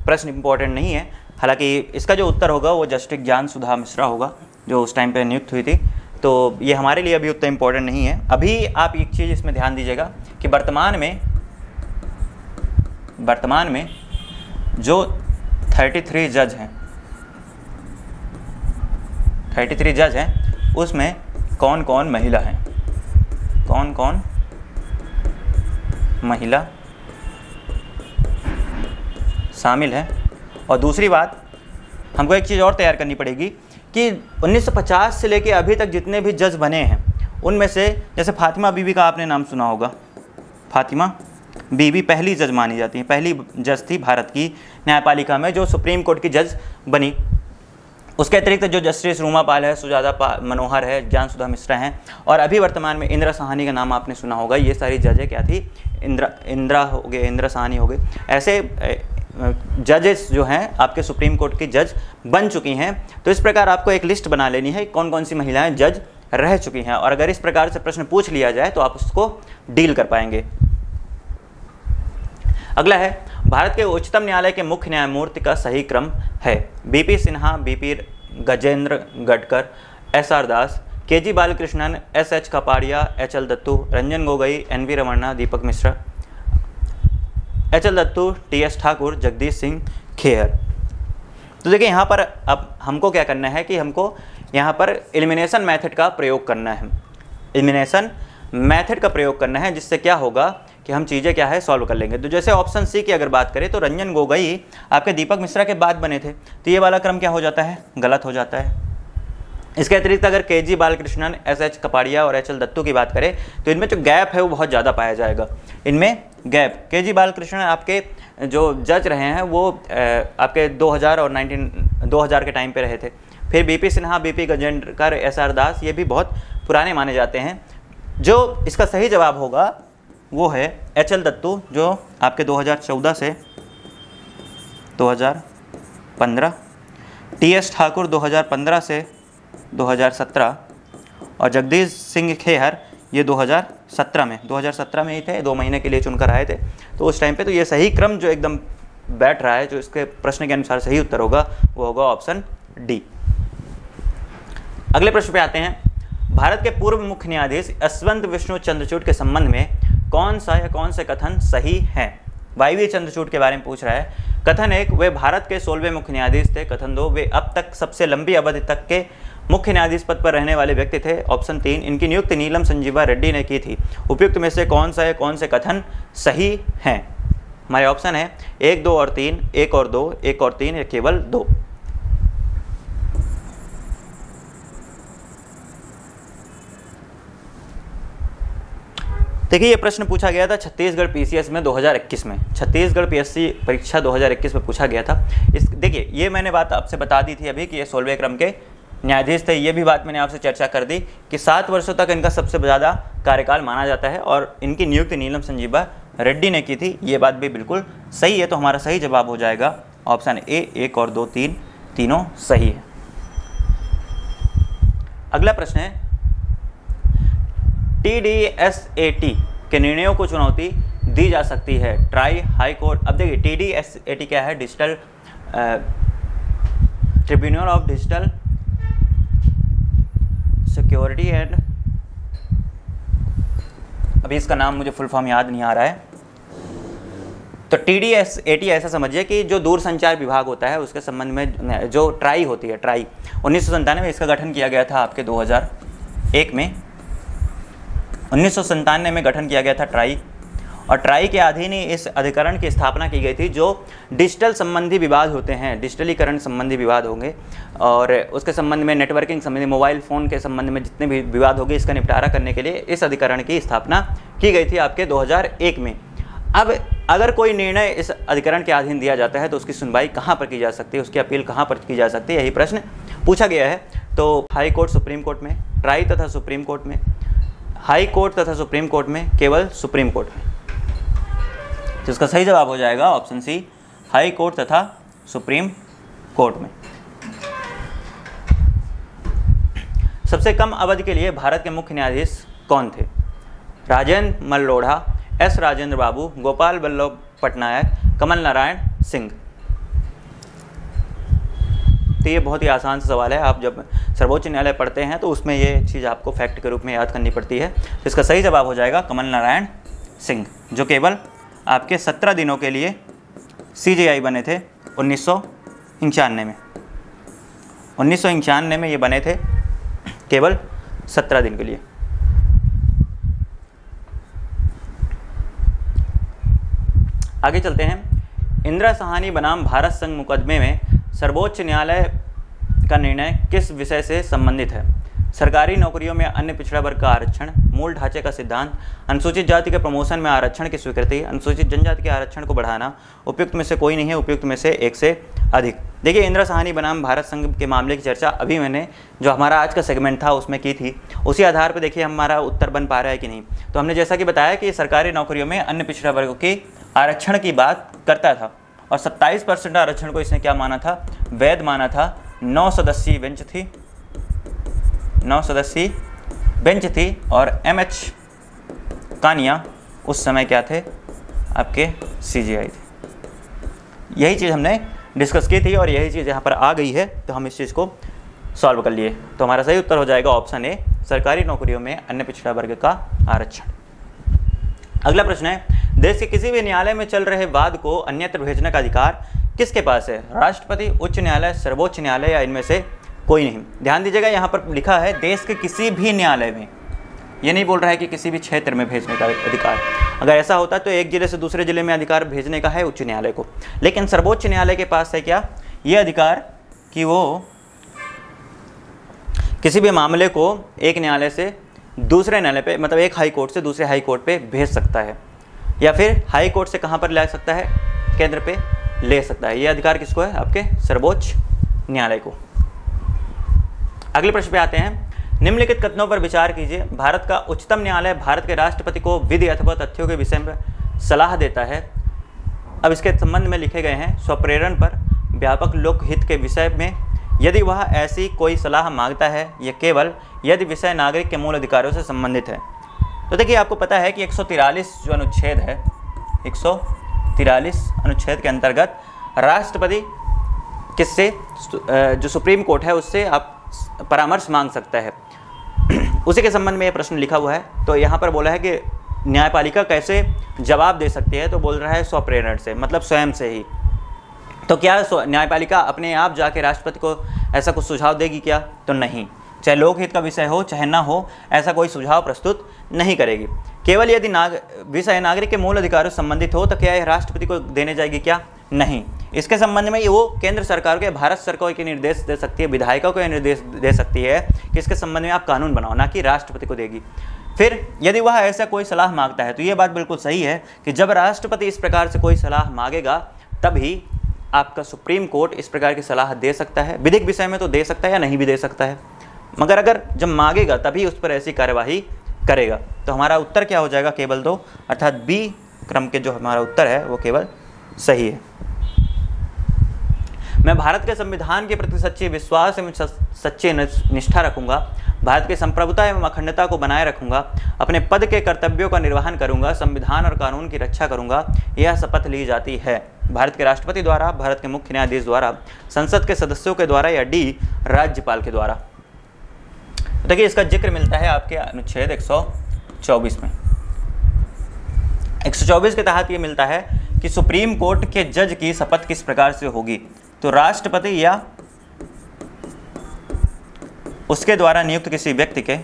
प्रश्न इंपॉर्टेंट नहीं है। हालाँकि इसका जो उत्तर होगा, वो जस्टिस ज्ञान सुधा मिश्रा होगा, जो उस टाइम पे नियुक्त हुई थी। तो ये हमारे लिए अभी उतना इम्पोर्टेंट नहीं है। अभी आप एक चीज़ इसमें ध्यान दीजिएगा कि वर्तमान में वर्तमान में जो 33 जज हैं 33 जज हैं, उसमें कौन कौन महिला हैं? कौन कौन महिला शामिल है? और दूसरी बात, हमको एक चीज़ और तैयार करनी पड़ेगी कि 1950 से लेके अभी तक जितने भी जज बने हैं, उनमें से जैसे फातिमा बीबी का आपने नाम सुना होगा। फातिमा? बीबी पहली जज मानी जाती है, पहली जज थी भारत की न्यायपालिका में, जो सुप्रीम कोर्ट की जज बनी। उसके अतिरिक्त जो जस्टिस रूमा पाल है, सुजाता मनोहर है ज्ञान सुधा मिश्रा हैं, और अभी वर्तमान में इंदिरा सहानी का नाम आपने सुना होगा, ये सारी जजें क्या थी? इंदिरा इंदिरा हो गए, इंदिरा सहानी हो गए। ऐसे जजेस जो हैं, आपके सुप्रीम कोर्ट की जज बन चुकी हैं। तो इस प्रकार आपको एक लिस्ट बना लेनी है कौन कौन सी महिलाएँ जज रह चुकी हैं, और अगर इस प्रकार से प्रश्न पूछ लिया जाए तो आप उसको डील कर पाएँगे। अगला है, भारत के उच्चतम न्यायालय के मुख्य न्यायमूर्ति का सही क्रम है। BP Sinha, BP Gajendragadkar, S R Das K G Balakrishnan, S H Kapadia, H L Dattu, Ranjan Gogoi, N V Ramana, Deepak Mishra. H L Dattu, T S Thakur, Jagdish Singh Khehar तो देखिए, यहाँ पर अब हमको क्या करना है कि हमको यहाँ पर एलिमिनेशन मेथड का प्रयोग करना है। एलिमिनेशन मेथड का प्रयोग करना है, जिससे क्या होगा कि हम चीज़ें क्या है सॉल्व कर लेंगे। तो जैसे ऑप्शन सी की अगर बात करें तो रंजन गोगई आपके दीपक मिश्रा के बाद बने थे। तो ये वाला क्रम क्या हो जाता है? गलत हो जाता है। इसके अतिरिक्त अगर K G Balakrishnan, S H Kapadia और एच एल दत्तू की बात करें तो इनमें जो गैप है वो बहुत ज़्यादा पाया जाएगा। इनमें गैप के जी बालकृष्णन आपके जो जज रहे हैं, वो आपके 2000 और 19 2000 के टाइम पे रहे थे। फिर BP Sinha BP Gajendragadkar S R Das, ये भी बहुत पुराने माने जाते हैं। जो इसका सही जवाब होगा वो है एच एल दत्तू, जो आपके 2014 से 2015 टी एस ठाकुर 2015 से 2017 और जगदीश सिंह खेहर, ये 2017 में 2017 में ही थे, दो महीने के लिए चुनकर आए थे। तो उस टाइम पे तो ये सही क्रम जो एकदम बैठ रहा है, जो इसके प्रश्न के अनुसार सही उत्तर होगा, वो होगा ऑप्शन डी अगले प्रश्न पे आते हैं। भारत के पूर्व मुख्य न्यायाधीश यशवंत विष्णु चंद्रचूड के संबंध में कौन सा या कौन से कथन सही है? वायवी चंद्रचूड के बारे में पूछ रहा है। कथन एक, वे भारत के सोलहवें मुख्य न्यायाधीश थे। कथन दो, वे अब तक सबसे लंबी अवधि तक के मुख्य न्यायाधीश पद पर रहने वाले व्यक्ति थे। ऑप्शन तीन, इनकी नियुक्ति नीलम संजीवा रेड्डी ने की थी। उपयुक्त में से कौन सा है, कौन से कथन सही हैं? हमारे ऑप्शन है, एक, दो और तीन, एक और दो, एक और तीन, या केवल दो। देखिए, ये प्रश्न पूछा गया था छत्तीसगढ़ पीसीएस में 2021 में। छत्तीसगढ़ पीएससी परीक्षा 2021 में पूछा गया था। इस, देखिए, ये मैंने बात आपसे बता दी थी अभी कि ये सोलवे क्रम के न्यायाधीश थे। ये भी बात मैंने आपसे चर्चा कर दी कि सात वर्षों तक इनका सबसे ज़्यादा कार्यकाल माना जाता है और इनकी नियुक्ति नीलम संजीवा रेड्डी ने की थी। ये बात भी बिल्कुल सही है तो हमारा सही जवाब हो जाएगा। ऑप्शन ए, एक और दो, तीन, तीनों सही है। अगला प्रश्न है T D S A T के निर्णयों को चुनौती दी जा सकती है। TRAI high court. अब देखिए T D S A T क्या है? Digital tribunal of digital security and अभी इसका नाम मुझे फुल फॉर्म याद नहीं आ रहा है। तो T D S A T ऐसा समझिए कि जो दूर संचार विभाग होता है, उसके संबंध में जो ट्राई होती है, ट्राई, उन्नीस सौ में इसका गठन किया गया था आपके 2001 में। उन्नीस में गठन किया गया था ट्राई। और ट्राई के अधीन ही इस अधिकरण की स्थापना की गई थी, जो डिजिटल संबंधी विवाद होते हैं, डिजिटलीकरण संबंधी विवाद होंगे। और उसके संबंध में नेटवर्किंग संबंधी, मोबाइल फ़ोन के संबंध में जितने भी विवाद होंगे, इसका निपटारा करने के लिए इस अधिकरण की स्थापना की गई थी आपके 2001 में। अब अगर कोई निर्णय इस अधिकरण के अधीन दिया जाता है तो उसकी सुनवाई कहाँ पर की जा सकती है, उसकी अपील कहाँ पर की जा सकती है, यही प्रश्न पूछा गया है। तो हाई कोर्ट, सुप्रीम कोर्ट में, ट्राई तथा सुप्रीम कोर्ट में। हाई कोर्ट तथा सुप्रीम कोर्ट में, केवल सुप्रीम कोर्ट में। तो इसका सही जवाब हो जाएगा ऑप्शन सी, हाई कोर्ट तथा सुप्रीम कोर्ट में। सबसे कम अवधि के लिए भारत के मुख्य न्यायाधीश कौन थे? राजेंद्र मल्लोढ़ा एस राजेंद्र बाबू, गोपाल वल्लभ पटनायक कमल नारायण सिंह। तो ये बहुत ही आसान सा सवाल है। आप जब सर्वोच्च न्यायालय पढ़ते हैं तो उसमें ये चीज़ आपको फैक्ट के रूप में याद करनी पड़ती है। तो इसका सही जवाब हो जाएगा कमल नारायण सिंह, जो केवल आपके सत्रह दिनों के लिए सी बने थे, उन्नीस में। उन्नीस में ये बने थे केवल सत्रह दिन के लिए। आगे चलते हैं। इंदिरा सहानी बनाम भारत संघ मुकदमे में सर्वोच्च न्यायालय का निर्णय किस विषय से संबंधित है? सरकारी नौकरियों में अन्य पिछड़ा वर्ग का आरक्षण, मूल ढांचे का सिद्धांत, अनुसूचित जाति के प्रमोशन में आरक्षण की स्वीकृति, अनुसूचित जनजाति के आरक्षण को बढ़ाना, उपयुक्त में से कोई नहीं है उपयुक्त में से एक से अधिक। देखिए, इंदिरा सहानी बनाम भारत संघ के मामले की चर्चा अभी मैंने, जो हमारा आज का सेगमेंट था, उसमें की थी। उसी आधार पर देखिए, हमारा उत्तर बन पा रहा है कि नहीं। तो हमने जैसा कि बताया कि सरकारी नौकरियों में अन्य पिछड़ा वर्गों के आरक्षण की बात करता था। और 27 परसेंट आरक्षण को इसने क्या माना था? वैध माना था। नौ सदस्यीय बेंच थी। नौ सदस्यीय बेंच थी और एम एच कानिया उस समय क्या थे? आपके सीजीआई थे। यही चीज़ हमने डिस्कस की थी और यही चीज़ यहाँ पर आ गई है तो हम इस चीज़ को सॉल्व कर लिए। तो हमारा सही उत्तर हो जाएगा ऑप्शन ए, सरकारी नौकरियों में अन्य पिछड़ा वर्ग का आरक्षण। अगला प्रश्न है देश के किसी भी न्यायालय में चल रहे वाद को अन्यत्र भेजने का अधिकार किसके पास है? राष्ट्रपति, उच्च न्यायालय, सर्वोच्च न्यायालय या इनमें से कोई नहीं। ध्यान दीजिएगा, यहाँ पर लिखा है, देश के किसी भी न्यायालय में। ये नहीं बोल रहा है कि किसी भी क्षेत्र में भेजने का अधिकार। अगर ऐसा होता तो एक ज़िले से दूसरे ज़िले में अधिकार भेजने का है उच्च न्यायालय को। लेकिन सर्वोच्च न्यायालय के पास है क्या? ये अधिकार कि वो किसी भी मामले को एक न्यायालय से दूसरे न्यायालय पे मतलब एक हाई कोर्ट से दूसरे हाई कोर्ट पे भेज सकता है। या फिर हाई कोर्ट से कहाँ पर ले सकता है? केंद्र पे ले सकता है। यह अधिकार किसको है? आपके सर्वोच्च न्यायालय को। अगले प्रश्न पे आते हैं। निम्नलिखित कथनों पर विचार कीजिए। भारत का उच्चतम न्यायालय भारत के राष्ट्रपति को विधि अथवा तथ्यों के विषय में सलाह देता है। अब इसके संबंध में लिखे गए हैं स्वप्रेरण पर व्यापक लोकहित के विषय में। यदि वह ऐसी कोई सलाह माँगता है यह केवल यदि विषय नागरिक के मूल अधिकारों से संबंधित है। तो देखिए, आपको पता है कि 143 जो अनुच्छेद है 143 अनुच्छेद के अंतर्गत राष्ट्रपति किससे जो सुप्रीम कोर्ट है, उससे आप परामर्श मांग सकता है। [CLEARS THROAT] उसी के संबंध में ये प्रश्न लिखा हुआ है। तो यहाँ पर बोला है कि न्यायपालिका कैसे जवाब दे सकती है तो बोल रहा है स्वप्रेरण से मतलब स्वयं से ही। तो क्या न्यायपालिका अपने आप जाके राष्ट्रपति को ऐसा कुछ सुझाव देगी क्या? तो नहीं। चाहे लोकहित का विषय हो, चाहे ना हो, ऐसा कोई सुझाव प्रस्तुत नहीं करेगी। केवल यदि नाग, विषय नागरिक के मूल अधिकारों से संबंधित हो तो क्या यह राष्ट्रपति को देने जाएगी क्या? नहीं। इसके संबंध में वो केंद्र सरकार के भारत सरकार के निर्देश दे सकती है, विधायिका को निर्देश दे सकती है कि इसके संबंध में आप कानून बनाओ, ना कि राष्ट्रपति को देगी। फिर, यदि वह ऐसा कोई सलाह माँगता है तो ये बात बिल्कुल सही है कि जब राष्ट्रपति इस प्रकार से कोई सलाह मांगेगा, तभी आपका सुप्रीम कोर्ट इस प्रकार की सलाह दे सकता है। विधिक विषय में तो दे सकता है या नहीं भी दे सकता है। मगर अगर जब मांगेगा, तभी उस पर ऐसी कार्यवाही करेगा। तो हमारा उत्तर क्या हो जाएगा? केवल दो। अर्थात बी क्रम के जो हमारा उत्तर है, वो केवल सही है। मैं भारत के संविधान के प्रति सच्चे विश्वास एवं सच्चे निष्ठा रखूँगा। भारत की संप्रभुता एवं अखंडता को बनाए रखूँगा। अपने पद के कर्तव्यों का निर्वहन करूँगा। संविधान और कानून की रक्षा करूँगा। यह शपथ ली जाती है। भारत के राष्ट्रपति द्वारा, भारत के मुख्य न्यायाधीश द्वारा, संसद के सदस्यों के द्वारा या डी राज्यपाल के द्वारा। देखिए, इसका ज़िक्र मिलता है आपके अनुच्छेद 124 में। 124 के तहत ये मिलता है कि सुप्रीम कोर्ट के जज की शपथ किस प्रकार से होगी? तो राष्ट्रपति या उसके द्वारा नियुक्त किसी व्यक्ति के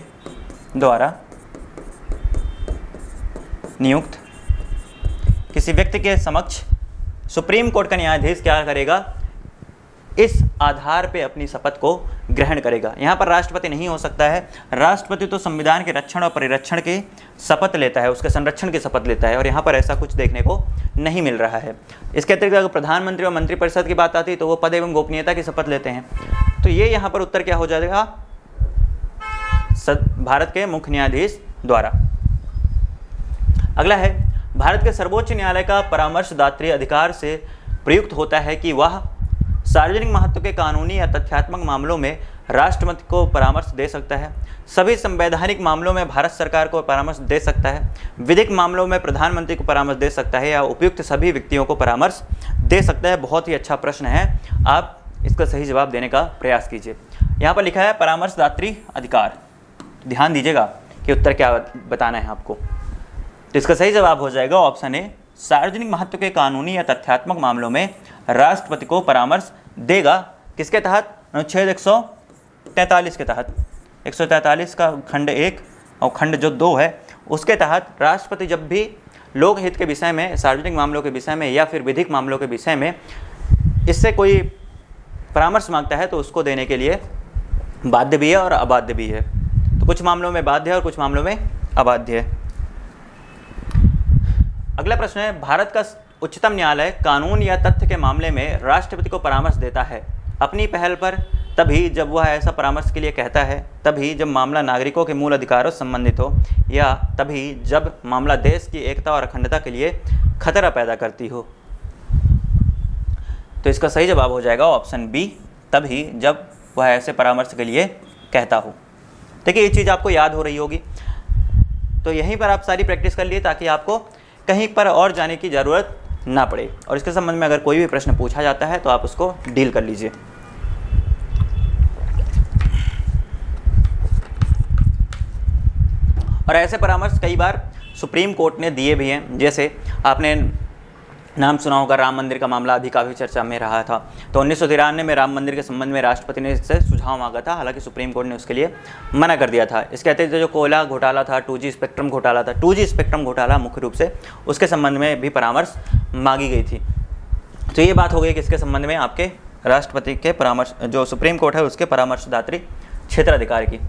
द्वारा नियुक्त किसी व्यक्ति के समक्ष सुप्रीम कोर्ट का न्यायाधीश क्या करेगा? इस आधार पे अपनी शपथ को ग्रहण करेगा। यहाँ पर राष्ट्रपति नहीं हो सकता है। राष्ट्रपति तो संविधान के रक्षण और परिरक्षण की शपथ लेता है, उसके संरक्षण की शपथ लेता है और यहाँ पर ऐसा कुछ देखने को नहीं मिल रहा है। इसके अतिरिक्त अगर प्रधानमंत्री और मंत्रिपरिषद की बात आती तो वो पद एवं गोपनीयता की शपथ लेते हैं। तो ये यहाँ पर उत्तर क्या हो जाएगा? भारत के मुख्य न्यायाधीश द्वारा। अगला है, भारत के सर्वोच्च न्यायालय का परामर्शदात्री अधिकार से प्रयुक्त होता है कि वह सार्वजनिक महत्व के कानूनी या तथ्यात्मक मामलों में राष्ट्रपति को परामर्श दे सकता है। सभी संवैधानिक मामलों में भारत सरकार को परामर्श दे सकता है। विधिक मामलों में प्रधानमंत्री को परामर्श दे सकता है या उपयुक्त सभी व्यक्तियों को परामर्श दे सकता है। बहुत ही अच्छा प्रश्न है। आप इसका सही जवाब देने का प्रयास कीजिए। यहाँ पर लिखा है, परामर्शदात्री अधिकार। ध्यान दीजिएगा कि उत्तर क्या बताना है आपको। तो इसका सही जवाब हो जाएगा ऑप्शन ए, सार्वजनिक महत्व के कानूनी या तथ्यात्मक मामलों में राष्ट्रपति को परामर्श देगा किसके तहत? अनुच्छेद एक के तहत। एक सौ तैंतालीस का खंड एक और खंड जो दो है, उसके तहत राष्ट्रपति जब भी लोक हित के विषय में, सार्वजनिक मामलों के विषय में या फिर विधिक मामलों के विषय में इससे कोई परामर्श माँगता है तो उसको देने के लिए बाध्य भी है और अबाध्य भी है। तो कुछ मामलों में बाध्य है और कुछ मामलों में अबाध्य है। अगला प्रश्न है, भारत का उच्चतम न्यायालय कानून या तथ्य के मामले में राष्ट्रपति को परामर्श देता है। अपनी पहल पर, तभी जब वह ऐसा परामर्श के लिए कहता है, तभी जब मामला नागरिकों के मूल अधिकारों संबंधित हो, या तभी जब मामला देश की एकता और अखंडता के लिए खतरा पैदा करती हो। तो इसका सही जवाब हो जाएगा ऑप्शन बी, तभी जब वह ऐसे परामर्श के लिए कहता हो। देखिए, ये चीज़ आपको याद हो रही होगी। तो यहीं पर आप सारी प्रैक्टिस कर लिए ताकि आपको कहीं पर और जाने की ज़रूरत ना पड़े। और इसके संबंध में अगर कोई भी प्रश्न पूछा जाता है तो आप उसको डील कर लीजिए। और ऐसे परामर्श कई बार सुप्रीम कोर्ट ने दिए भी हैं। जैसे आपने नाम सुना होगा, राम मंदिर का मामला अभी काफ़ी चर्चा में रहा था। तो उन्नीस सौ तिरानवे में राम मंदिर के संबंध में राष्ट्रपति ने इससे सुझाव मांगा था, हालाँकि सुप्रीम कोर्ट ने उसके लिए मना कर दिया था। इसके अतिरिक्त जो कोयला घोटाला था, टू स्पेक्ट्रम घोटाला था, टू स्पेक्ट्रम घोटाला मुख्य रूप से उसके संबंध में भी परामर्श मांगी गई थी। तो ये बात हो गई कि इसके संबंध में आपके राष्ट्रपति के परामर्श, जो सुप्रीम कोर्ट है, उसके परामर्शदात्री क्षेत्राधिकार की।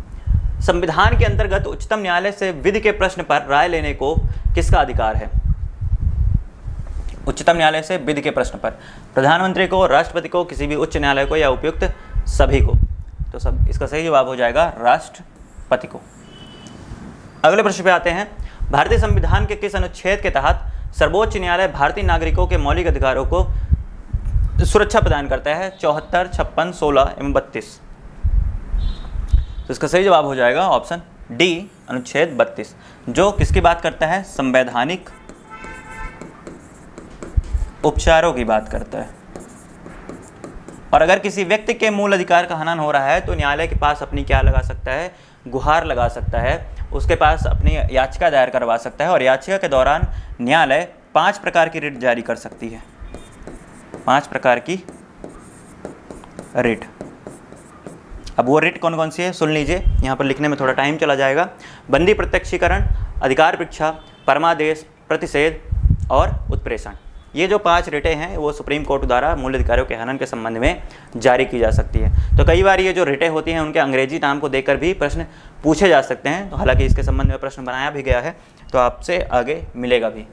संविधान के अंतर्गत उच्चतम न्यायालय से विधि के प्रश्न पर राय लेने को किसका अधिकार है? उच्चतम न्यायालय से विधि के प्रश्न पर। प्रधानमंत्री को, राष्ट्रपति को, किसी भी उच्च न्यायालय को या उपयुक्त सभी को। तो सब इसका सही जवाब हो जाएगा राष्ट्रपति को। अगले प्रश्न पे आते हैं। भारतीय संविधान के किस अनुच्छेद के तहत सर्वोच्च न्यायालय भारतीय नागरिकों के मौलिक अधिकारों को सुरक्षा प्रदान करता है? चौहत्तर, छप्पन, सोलह एवं बत्तीस। तो इसका सही जवाब हो जाएगा ऑप्शन डी, अनुच्छेद बत्तीस, जो किसकी बात करता है? संवैधानिक उपचारों की बात करता है। और अगर किसी व्यक्ति के मूल अधिकार का हनन हो रहा है तो न्यायालय के पास अपनी क्या लगा सकता है? गुहार लगा सकता है। उसके पास अपनी याचिका दायर करवा सकता है और याचिका के दौरान न्यायालय पाँच प्रकार की रिट जारी कर सकती है। पाँच प्रकार की रिट। अब वो रिट कौन कौन सी है? सुन लीजिए। यहाँ पर लिखने में थोड़ा टाइम चला जाएगा। बंदी प्रत्यक्षीकरण, अधिकार परीक्षा, परमादेश, प्रतिषेध और उत्प्रेषण। ये जो पाँच रिटें हैं, वो सुप्रीम कोर्ट द्वारा मूल अधिकारियों के हनन के संबंध में जारी की जा सकती है। तो कई बार ये जो रिटें होती हैं, उनके अंग्रेज़ी नाम को देखकर भी प्रश्न पूछे जा सकते हैं। तो हालाँकि इसके संबंध में प्रश्न बनाया भी गया है तो आपसे आगे मिलेगा भी।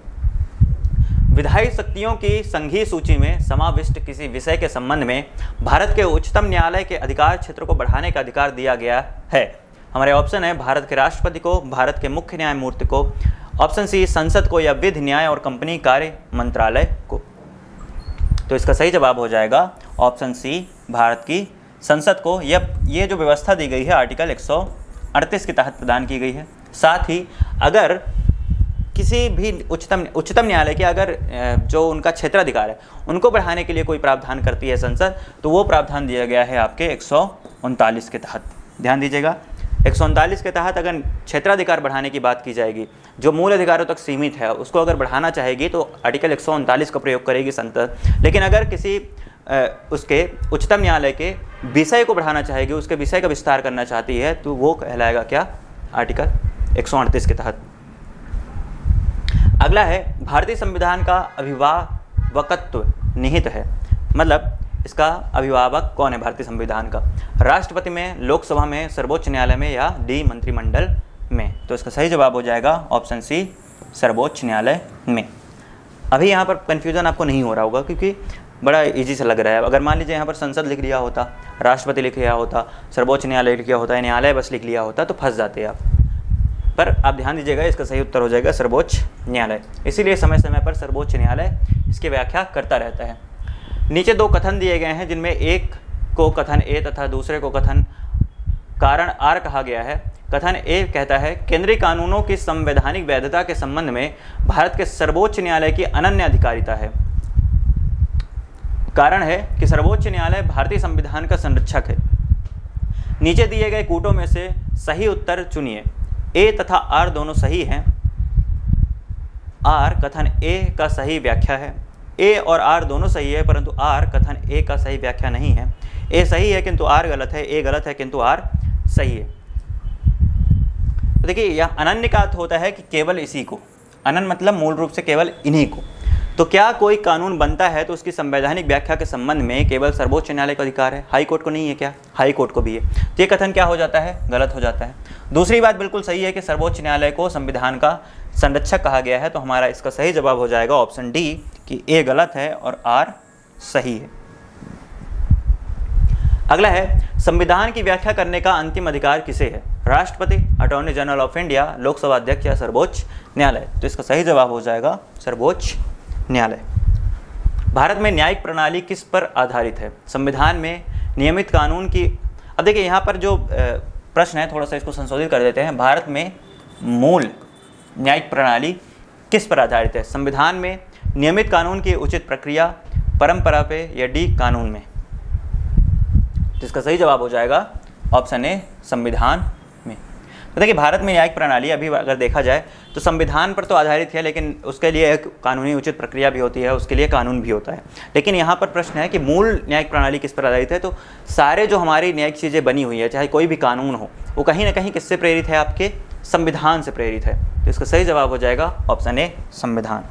विधायी शक्तियों की संघीय सूची में समाविष्ट किसी विषय के संबंध में भारत के उच्चतम न्यायालय के अधिकार क्षेत्र को बढ़ाने का अधिकार दिया गया है। हमारे ऑप्शन है, भारत के राष्ट्रपति को, भारत के मुख्य न्यायमूर्ति को ऑप्शन सी, संसद को या विधि, न्याय और कंपनी कार्य मंत्रालय को। तो इसका सही जवाब हो जाएगा ऑप्शन सी, भारत की संसद को। यह, ये जो व्यवस्था दी गई है, आर्टिकल 138 के तहत प्रदान की गई है। साथ ही, अगर किसी भी उच्चतम उच्चतम न्यायालय के अगर जो उनका क्षेत्राधिकार है, उनको बढ़ाने के लिए कोई प्रावधान करती है संसद तो वो प्रावधान दिया गया है आपके एक सौ उनतालीस के तहत। ध्यान दीजिएगा। एक के तहत अगर क्षेत्राधिकार बढ़ाने की बात की जाएगी, जो मूल अधिकारों तक सीमित है, उसको अगर बढ़ाना चाहेगी तो आर्टिकल एक सौ उनतालीस का प्रयोग करेगी संसद लेकिन अगर किसी उसके उच्चतम न्यायालय के विषय को बढ़ाना चाहेगी, उसके विषय का विस्तार करना चाहती है तो वो कहलाएगा क्या? आर्टिकल एक सौ अड़तीस के तहत। अगला है, भारतीय संविधान का अभिभावकत्व निहित है। मतलब इसका अभिभावक कौन है भारतीय संविधान का? राष्ट्रपति में, लोकसभा में, सर्वोच्च न्यायालय में या डी मंत्रिमंडल में? तो इसका सही जवाब हो जाएगा ऑप्शन सी, सर्वोच्च न्यायालय में। अभी यहाँ पर कन्फ्यूज़न आपको नहीं हो रहा होगा क्योंकि बड़ा इजी सा लग रहा है। अगर मान लीजिए यहाँ पर संसद लिख लिया होता, राष्ट्रपति लिख लिया होता, सर्वोच्च न्यायालय लिख लिया होता न्यायालय बस लिख लिया होता तो फंस जाते आप। पर आप ध्यान दीजिएगा, इसका सही उत्तर हो जाएगा सर्वोच्च न्यायालय। इसीलिए समय समय पर सर्वोच्च न्यायालय इसकी व्याख्या करता रहता है। नीचे दो कथन दिए गए हैं, जिनमें एक को कथन ए तथा दूसरे को कथन कारण आर कहा गया है। कथन ए कहता है, केंद्रीय कानूनों की संवैधानिक वैधता के संबंध में भारत के सर्वोच्च न्यायालय की अनन्य अधिकारिता है। कारण है कि सर्वोच्च न्यायालय भारतीय संविधान का संरक्षक है। नीचे दिए गए कूटों में से सही उत्तर चुनिए। ए तथा आर दोनों सही हैं। आर कथन ए का सही व्याख्या है। ए और आर दोनों सही है, परंतु आर कथन ए का सही व्याख्या नहीं है। ए सही है किंतु आर गलत है ए गलत है किंतु आर सही है। तो देखिए, यह अनन्य का अर्थ होता है कि केवल इसी को। अनन मतलब मूल रूप से केवल इन्हीं को। तो क्या कोई कानून बनता है तो उसकी संवैधानिक व्याख्या के संबंध में केवल सर्वोच्च न्यायालय का अधिकार है? हाई कोर्ट को नहीं है क्या? हाई कोर्ट को भी है। तो ये कथन क्या हो जाता है? गलत हो जाता है। दूसरी बात बिल्कुल सही है कि सर्वोच्च न्यायालय को संविधान का संरक्षक कहा गया है तो हमारा इसका सही जवाब हो जाएगा ऑप्शन डी कि ए गलत है और आर सही है। अगला है, संविधान की व्याख्या करने का अंतिम अधिकार किसे है? राष्ट्रपति, attorney general of India, Lok Sabha अध्यक्ष या सर्वोच्च न्यायालय? तो इसका सही जवाब हो जाएगा सर्वोच्च न्यायालय। भारत में न्यायिक प्रणाली किस पर आधारित है? संविधान में नियमित कानून की, अब देखिए यहाँ पर जो प्रश्न है, थोड़ा सा इसको संशोधित कर देते हैं। भारत में मूल न्यायिक प्रणाली किस पर आधारित है? संविधान में नियमित कानून की उचित प्रक्रिया, परंपरा पे या डी कानून में? जिसका सही जवाब हो जाएगा ऑप्शन ए, संविधान में। तो देखिए, भारत में न्यायिक प्रणाली अभी अगर देखा जाए तो संविधान पर तो आधारित है, लेकिन उसके लिए एक कानूनी उचित प्रक्रिया भी होती है, उसके लिए कानून भी होता है। लेकिन यहाँ पर प्रश्न है कि मूल न्यायिक प्रणाली किस पर आधारित है? तो सारे जो हमारी न्यायिक चीज़ें बनी हुई है, चाहे कोई भी कानून हो, वो कहीं ना कहीं किससे प्रेरित है आपके? संविधान से प्रेरित है। तो इसका सही जवाब हो जाएगा ऑप्शन ए संविधान।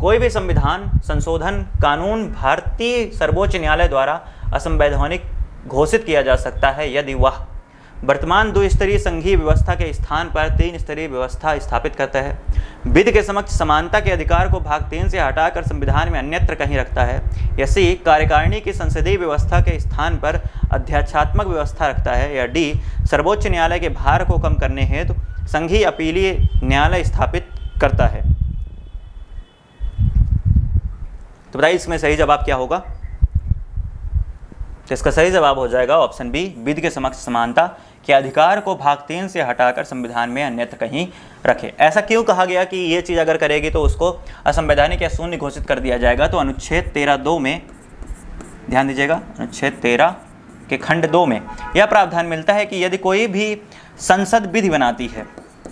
कोई भी संविधान, संशोधन, कानून, भारतीय सर्वोच्च न्यायालय द्वारा असंवैधानिक घोषित किया जा सकता है यदि वह वर्तमान दो स्तरीय संघीय व्यवस्था के स्थान पर तीन स्तरीय व्यवस्था स्थापित करता है। विधि के समक्ष समानता के अधिकार को भाग तीन से हटाकर संविधान में अन्यत्र कहीं रखता है। या सी कार्यकारिणी की संसदीय व्यवस्था के स्थान पर अध्यात्मक व्यवस्था रखता है। या डी, सर्वोच्च न्यायालय के भार को कम करने हेतु संघीय अपीलीय न्यायालय स्थापित करता है। तो बताइए इसमें सही जवाब क्या होगा? तो इसका सही जवाब हो जाएगा ऑप्शन बी, विधि के समक्ष समानता। के अधिकार को भाग तीन से हटाकर संविधान में अन्यत्र कहीं रखे। ऐसा क्यों कहा गया कि ये चीज़ अगर करेगी तो उसको असंवैधानिक या शून्य घोषित कर दिया जाएगा? तो अनुच्छेद तेरह दो में, ध्यान दीजिएगा, अनुच्छेद तेरह के खंड दो में यह प्रावधान मिलता है कि यदि कोई भी संसद विधि बनाती है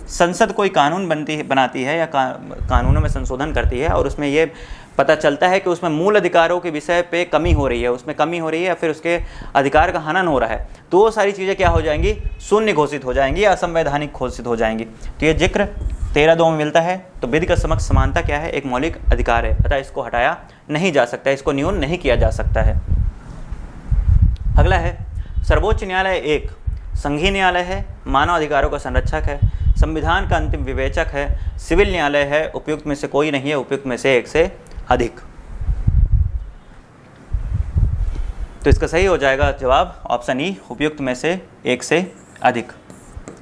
संसद कोई कानून बनती है बनाती है या का, कानूनों में संशोधन करती है और उसमें ये पता चलता है कि उसमें मूल अधिकारों के विषय पे कमी हो रही है उसमें कमी हो रही है या फिर उसके अधिकार का हनन हो रहा है तो वो सारी चीज़ें क्या हो जाएँगी? शून्य घोषित हो जाएँगी या असंवैधानिक घोषित हो जाएँगी। तो ये ज़िक्र तेरह दो में मिलता है तो विधि का समक्ष समानता क्या है? एक मौलिक अधिकार है अतः इसको हटाया नहीं जा सकता इसको न्यून नहीं किया जा सकता है। अगला है सर्वोच्च न्यायालय एक संघीय न्यायालय है मानव अधिकारों का संरक्षक है, संविधान का अंतिम विवेचक है, सिविल न्यायालय है, उपयुक्त में से कोई नहीं है, उपयुक्त में से एक से अधिक। तो इसका सही हो जाएगा जवाब ऑप्शन ई उपयुक्त में से एक से अधिक।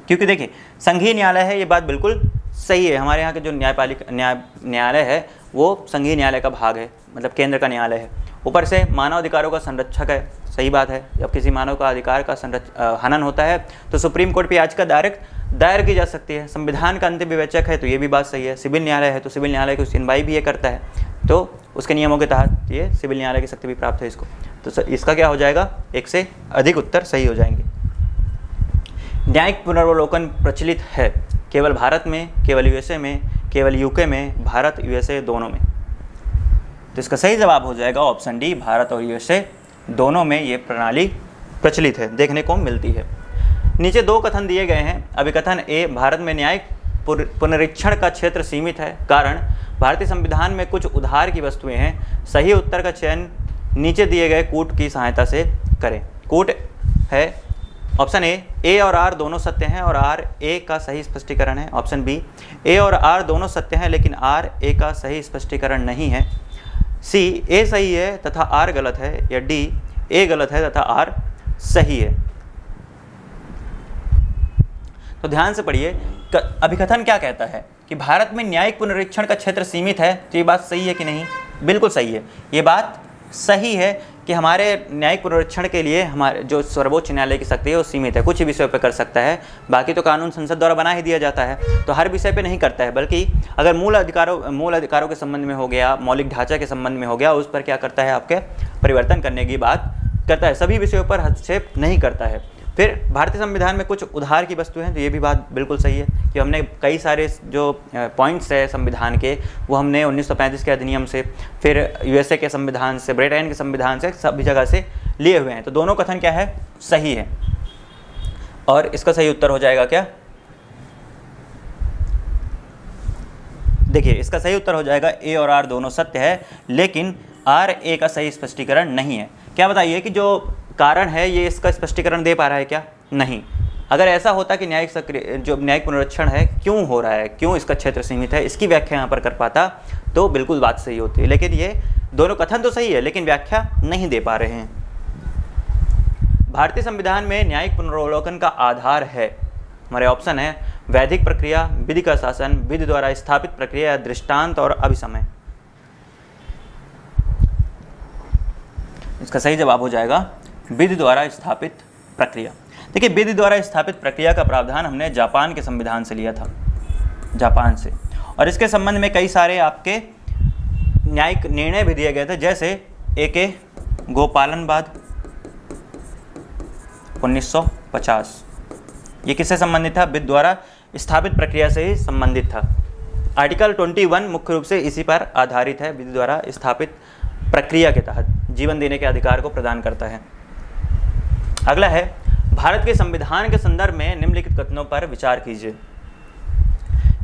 क्योंकि देखिए, संघीय न्यायालय है, ये बात बिल्कुल सही है। हमारे यहाँ के जो न्यायपालिका, न्याय, न्यायालय है, वो संघीय न्यायालय का भाग है मतलब केंद्र का न्यायालय है। ऊपर से मानव अधिकारों का संरक्षक है, सही बात है। जब किसी मानव का अधिकार का संरक्ष हनन होता है तो सुप्रीम कोर्ट पे याचिका डायरेक्ट, दायर की जा सकती है। संविधान का अंतिम विवेचक है तो ये भी बात सही है। सिविल न्यायालय है तो सिविल न्यायालय की सुनवाई भी ये करता है। तो उसके नियमों के तहत ये सिविल न्यायालय की शक्ति भी प्राप्त है इसको। तो इसका क्या हो जाएगा? एक से अधिक उत्तर सही हो जाएँगे। न्यायिक पुनर्वलोकन प्रचलित है, केवल भारत में, केवल यूएसए में, केवल यूके में, भारत, यूएसए दोनों में। तो इसका सही जवाब हो जाएगा ऑप्शन डी, भारत और यूएसए दोनों में ये प्रणाली प्रचलित है, देखने को मिलती है। नीचे दो कथन दिए गए हैं। अभी कथन ए, भारत में न्यायिक पुनरीक्षण का क्षेत्र सीमित है, कारण भारतीय संविधान में कुछ उधार की वस्तुएँ हैं। सही उत्तर का चयन नीचे दिए गए कूट की सहायता से करें। कूट है ऑप्शन ए ए और आर दोनों सत्य हैं और आर, ए का सही स्पष्टीकरण है। ऑप्शन बी, ए और आर दोनों सत्य हैं, लेकिन आर, ए का सही स्पष्टीकरण नहीं है। सी, ए सही है तथा आर गलत है, या डी, ए गलत है तथा आर सही है। तो ध्यान से पढ़िए अभिकथन क्या कहता है कि भारत में न्यायिक पुनरीक्षण का क्षेत्र सीमित है तो ये बात सही है कि नहीं? बिल्कुल सही है। ये बात सही है कि हमारे न्यायिक पुनरीक्षण के लिए हमारे, जो सर्वोच्च न्यायालय की शक्ति है, वो सीमित है। कुछ ही विषयों पर कर सकता है। बाकी तो कानून संसद द्वारा बना ही दिया जाता है। तो हर विषय पर नहीं करता है। बल्कि अगर मूल अधिकारों मूल अधिकारों के संबंध में हो गया, मौलिक ढांचा के संबंध में हो गया, उस पर क्या करता है आपके? परिवर्तन करने की बात करता है। सभी विषयों पर हस्तक्षेप नहीं करता है। फिर भारतीय संविधान में कुछ उधार की वस्तु हैं तो ये भी बात बिल्कुल सही है कि हमने कई सारे जो पॉइंट्स है संविधान के, वो हमने 1935 के अधिनियम से, फिर यूएसए के संविधान से ब्रिटेन के संविधान से, सभी जगह से लिए हुए हैं। तो दोनों कथन क्या है? सही है। और इसका सही उत्तर हो जाएगा क्या? देखिए, इसका सही उत्तर हो जाएगा ए और आर दोनों सत्य है, लेकिन आर ए का सही स्पष्टीकरण नहीं है। क्या बताइए कि जो कारण है ये इसका स्पष्टीकरण दे पा रहा है क्या? नहीं। अगर ऐसा होता कि न्यायिक सक्रिय, जो न्यायिक पुनरीक्षण है, क्यों हो रहा है? क्यों इसका क्षेत्र सीमित है? इसकी व्याख्या यहाँ पर कर पाता तो बिल्कुल बात सही होती है। लेकिन ये दोनों कथन तो सही है, लेकिन व्याख्या नहीं दे पा रहे हैं। भारतीय संविधान में न्यायिक पुनरावलोकन का आधार है। हमारे ऑप्शन है, वैधिक प्रक्रिया, विधि का शासन, विधि द्वारा स्थापित प्रक्रिया या दृष्टांत और अभिसमय। इसका सही जवाब हो जाएगा विधि द्वारा स्थापित प्रक्रिया। देखिए, विधि द्वारा स्थापित प्रक्रिया का प्रावधान हमने जापान के संविधान से लिया था। जापान से। और इसके संबंध में कई सारे आपके न्यायिक निर्णय भी दिए गए थे, जैसे ए के गोपालनवाद 1950 ये किससे संबंधित था? विधि द्वारा स्थापित प्रक्रिया से ही संबंधित था। आर्टिकल 21 मुख्य रूप से इसी पर आधारित है। विधि द्वारा स्थापित प्रक्रिया के तहत जीवन देने के अधिकार को प्रदान करता है। अगला है, भारत के संविधान के संदर्भ में निम्नलिखित कथनों पर विचार कीजिए।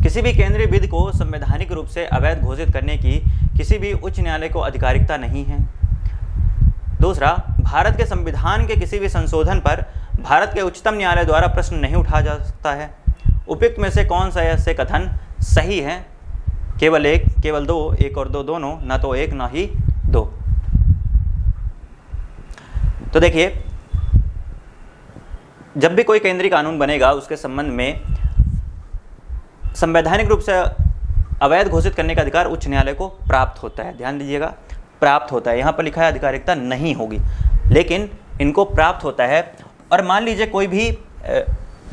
किसी भी केंद्रीय विधि को संवैधानिक रूप से अवैध घोषित करने की किसी भी उच्च न्यायालय को अधिकारिकता नहीं है। दूसरा, भारत के संविधान के किसी भी संशोधन पर भारत के उच्चतम न्यायालय द्वारा प्रश्न नहीं उठाया जा सकता है। उपयुक्त में से कौन सा ऐसे कथन सही है? केवल एक, केवल दो, एक और दो दोनों, ना तो एक, ना ही दो। तो देखिए जब भी कोई केंद्रीय कानून बनेगा, उसके संबंध में संवैधानिक रूप से अवैध घोषित करने का अधिकार उच्च न्यायालय को प्राप्त होता है। ध्यान दीजिएगा, प्राप्त होता है। यहाँ पर लिखा है, आधिकारिकता नहीं होगी। लेकिन इनको प्राप्त होता है। और मान लीजिए कोई भी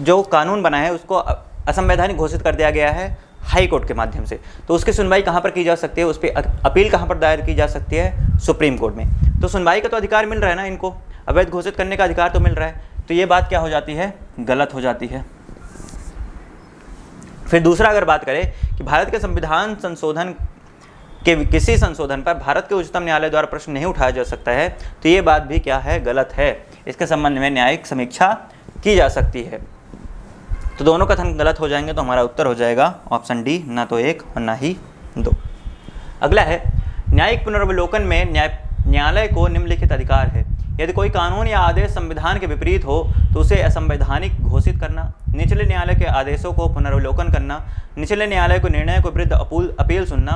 जो कानून बना है, उसको असंवैधानिक घोषित कर दिया गया है हाई कोर्ट के माध्यम से। तो उसकी सुनवाई कहाँ पर की जा सकती है? उस पर अपील कहाँ पर दायर की जा सकती है? सुप्रीम कोर्ट में। तो सुनवाई का तो अधिकार मिल रहा है ना इनको? अवैध घोषित करने का अधिकार तो मिल रहा है। तो ये बात क्या हो जाती है? गलत हो जाती है। फिर दूसरा अगर बात करें कि भारत के संविधान संशोधन के किसी संशोधन पर भारत के उच्चतम न्यायालय द्वारा प्रश्न नहीं उठाया जा सकता है तो ये बात भी क्या है? गलत है। इसके संबंध में न्यायिक समीक्षा की जा सकती है। तो दोनों कथन गलत हो जाएँगे तो हमारा उत्तर हो जाएगा ऑप्शन डी, ना तो एक और ना ही दो। अगला है, न्यायिक पुनर्वलोकन में न्याय, न्यायालय को निम्नलिखित अधिकार है। यदि कोई कानून या आदेश संविधान के विपरीत हो तो उसे असंवैधानिक घोषित करना, निचले न्यायालय के आदेशों को पुनर्वलोकन करना, निचले न्यायालय को निर्णय को विरुद्ध अपील सुनना।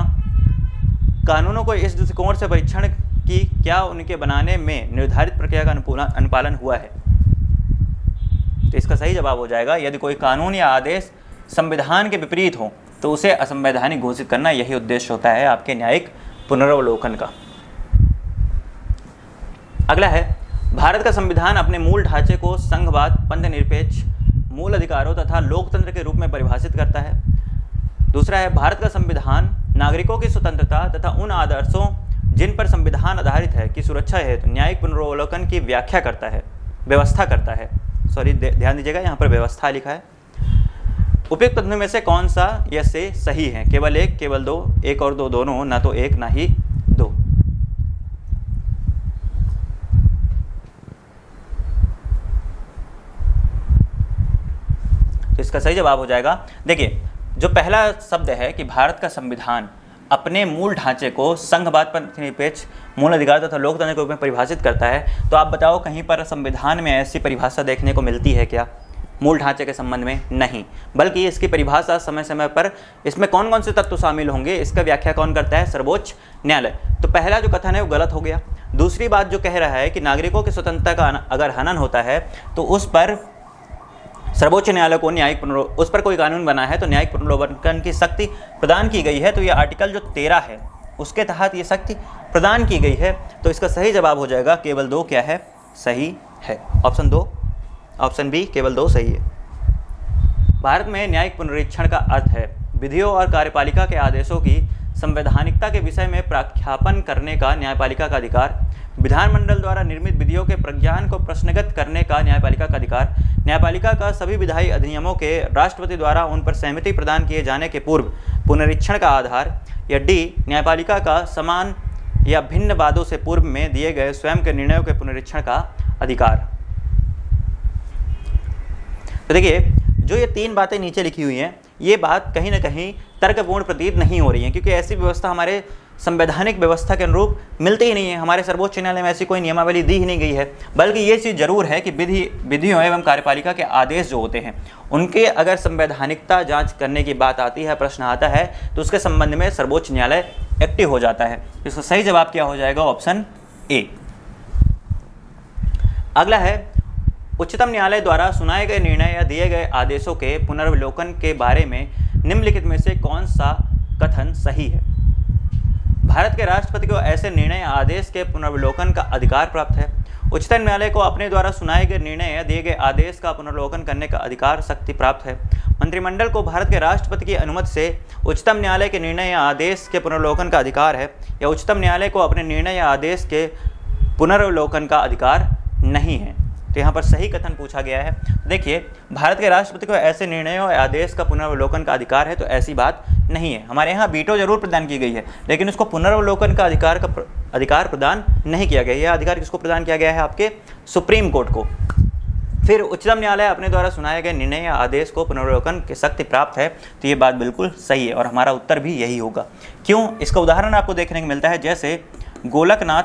कानूनों को इस दृष्टिकोण से परीक्षण की क्या उनके बनाने में निर्धारित प्रक्रिया का अनुपालन हुआ है? तो इसका सही जवाब हो जाएगा, यदि कोई कानून या आदेश संविधान के विपरीत हो तो उसे असंवैधानिक घोषित करना यही उद्देश्य होता है आपके न्यायिक पुनर्वलोकन का। अगला है, भारत का संविधान अपने मूल ढांचे को संघवाद पंथ निरपेक्ष मूल अधिकारों तथा लोकतंत्र के रूप में परिभाषित करता है। दूसरा है, भारत का संविधान नागरिकों की स्वतंत्रता तथा उन आदर्शों जिन पर संविधान आधारित है की सुरक्षा हेतु तो न्यायिक पुनर्वलोकन की व्याख्या करता है, व्यवस्था करता है। सॉरी ध्यान दीजिएगा, यहाँ पर व्यवस्था लिखा है। उपयुक्त तत्व में से कौन सा, यह से सही है? केवल एक, केवल दो, एक और दो दोनों, ना तो एक, ना ही तो इसका सही जवाब हो जाएगा। देखिए, जो पहला शब्द है कि भारत का संविधान अपने मूल ढांचे को संघवाद पर निरपेक्ष, मूल अधिकार तथा लोकतंत्र के रूप में परिभाषित करता है तो आप बताओ कहीं पर संविधान में ऐसी परिभाषा देखने को मिलती है क्या? मूल ढांचे के संबंध में नहीं, बल्कि इसकी परिभाषा समय समय पर इसमें कौन कौन से तत्व शामिल होंगे, इसका व्याख्या कौन करता है? सर्वोच्च न्यायालय। तो पहला जो कथन है वो गलत हो गया। दूसरी बात जो कह रहा है कि नागरिकों की स्वतंत्रता का अगर हनन होता है तो उस पर सर्वोच्च न्यायालय को न्यायिक उस पर कोई कानून बना है तो न्यायिक पुनर्वलोकन की शक्ति प्रदान की गई है तो ये आर्टिकल जो तेरह है, उसके तहत ये शक्ति प्रदान की गई है तो इसका सही जवाब हो जाएगा, केवल दो क्या है, सही है। ऑप्शन दो, ऑप्शन बी, केवल दो सही है। भारत में न्यायिक पुनरीक्षण का अर्थ है, विधियों और कार्यपालिका के आदेशों की संवैधानिकता के विषय में प्राख्यापन करने का न्यायपालिका का अधिकार, विधानमंडल द्वारा निर्मित विधियों के प्रज्ञान को प्रश्नगत करने का न्यायपालिका का अधिकार, न्यायपालिका का सभी विधायी अधिनियमों के राष्ट्रपति द्वारा उन पर सहमति प्रदान किए जाने के पूर्व पुनरीक्षण का आधार, या डी, न्यायपालिका का समान या भिन्न वादों से पूर्व में दिए गए स्वयं के निर्णयों के पुनरीक्षण का अधिकार। तो देखिए, जो ये तीन बातें नीचे लिखी हुई हैं ये बात कहीं ना कहीं तर्कपूर्ण प्रतीत नहीं हो रही है, क्योंकि ऐसी व्यवस्था हमारे संवैधानिक व्यवस्था के अनुरूप मिलती ही नहीं है। हमारे सर्वोच्च न्यायालय में ऐसी कोई नियमावली दी ही नहीं गई है। बल्कि ये चीज़ ज़रूर है कि विधि, विधियों एवं कार्यपालिका के आदेश जो होते हैं, उनके अगर संवैधानिकता जाँच करने की बात आती है, प्रश्न आता है तो उसके संबंध में सर्वोच्च न्यायालय एक्टिव हो जाता है। इसका सही जवाब क्या हो जाएगा? Option A. अगला है उच्चतम न्यायालय द्वारा सुनाए गए निर्णय या दिए गए आदेशों के पुनर्वलोकन के बारे में निम्नलिखित में से कौन सा कथन सही है? भारत के राष्ट्रपति को ऐसे निर्णय आदेश के पुनर्वलोकन का अधिकार प्राप्त है। उच्चतम न्यायालय को अपने द्वारा सुनाए गए निर्णय या दिए गए आदेश का पुनर्वलोकन करने का अधिकार शक्ति प्राप्त है। मंत्रिमंडल को भारत के राष्ट्रपति की अनुमति से उच्चतम न्यायालय के निर्णय या आदेश के पुनर्वलोकन का अधिकार है या उच्चतम न्यायालय को अपने निर्णय या आदेश के पुनर्वलोकन का अधिकार नहीं है। तो यहाँ पर सही कथन पूछा गया है। देखिए, भारत के राष्ट्रपति को ऐसे निर्णयों और आदेश का पुनर्वलोकन का अधिकार है तो ऐसी बात नहीं है। हमारे यहाँ बीटो ज़रूर प्रदान की गई है, लेकिन उसको पुनर्वलोकन का अधिकार का अधिकार प्रदान नहीं किया गया। यह अधिकार किसको प्रदान किया गया है? आपके सुप्रीम कोर्ट को। फिर उच्चतम न्यायालय अपने द्वारा सुनाए गए निर्णय या आदेश को पुनर्वलोकन की शक्ति प्राप्त है तो ये बात बिल्कुल सही है और हमारा उत्तर भी यही होगा। क्यों? इसका उदाहरण आपको देखने को मिलता है, जैसे गोलकनाथ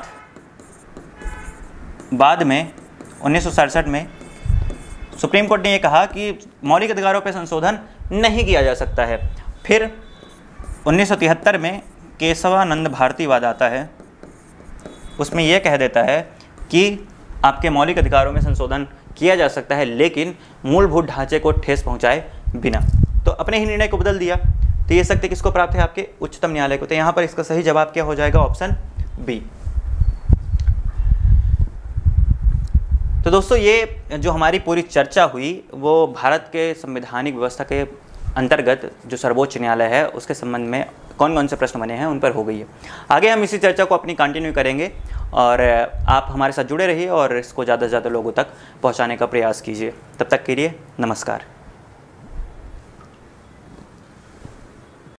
बाद में उन्नीस सौ सड़सठ में सुप्रीम कोर्ट ने यह कहा कि मौलिक अधिकारों पर संशोधन नहीं किया जा सकता है। फिर उन्नीस सौ तिहत्तर में केशवानंद भारती वाद आता है। उसमें यह कह देता है कि आपके मौलिक अधिकारों में संशोधन किया जा सकता है, लेकिन मूलभूत ढांचे को ठेस पहुँचाए बिना। तो अपने ही निर्णय को बदल दिया। तो ये शक्ति किसको प्राप्त है आपके? उच्चतम न्यायालय को। तो यहाँ पर इसका सही जवाब क्या हो जाएगा? Option B. तो दोस्तों, ये जो हमारी पूरी चर्चा हुई, वो भारत के संवैधानिक व्यवस्था के अंतर्गत जो सर्वोच्च न्यायालय है, उसके संबंध में कौन कौन से प्रश्न बने हैं, उन पर हो गई है। आगे हम इसी चर्चा को अपनी कंटिन्यू करेंगे और आप हमारे साथ जुड़े रहिए और इसको ज़्यादा से ज़्यादा लोगों तक पहुँचाने का प्रयास कीजिए। तब तक के लिए नमस्कार।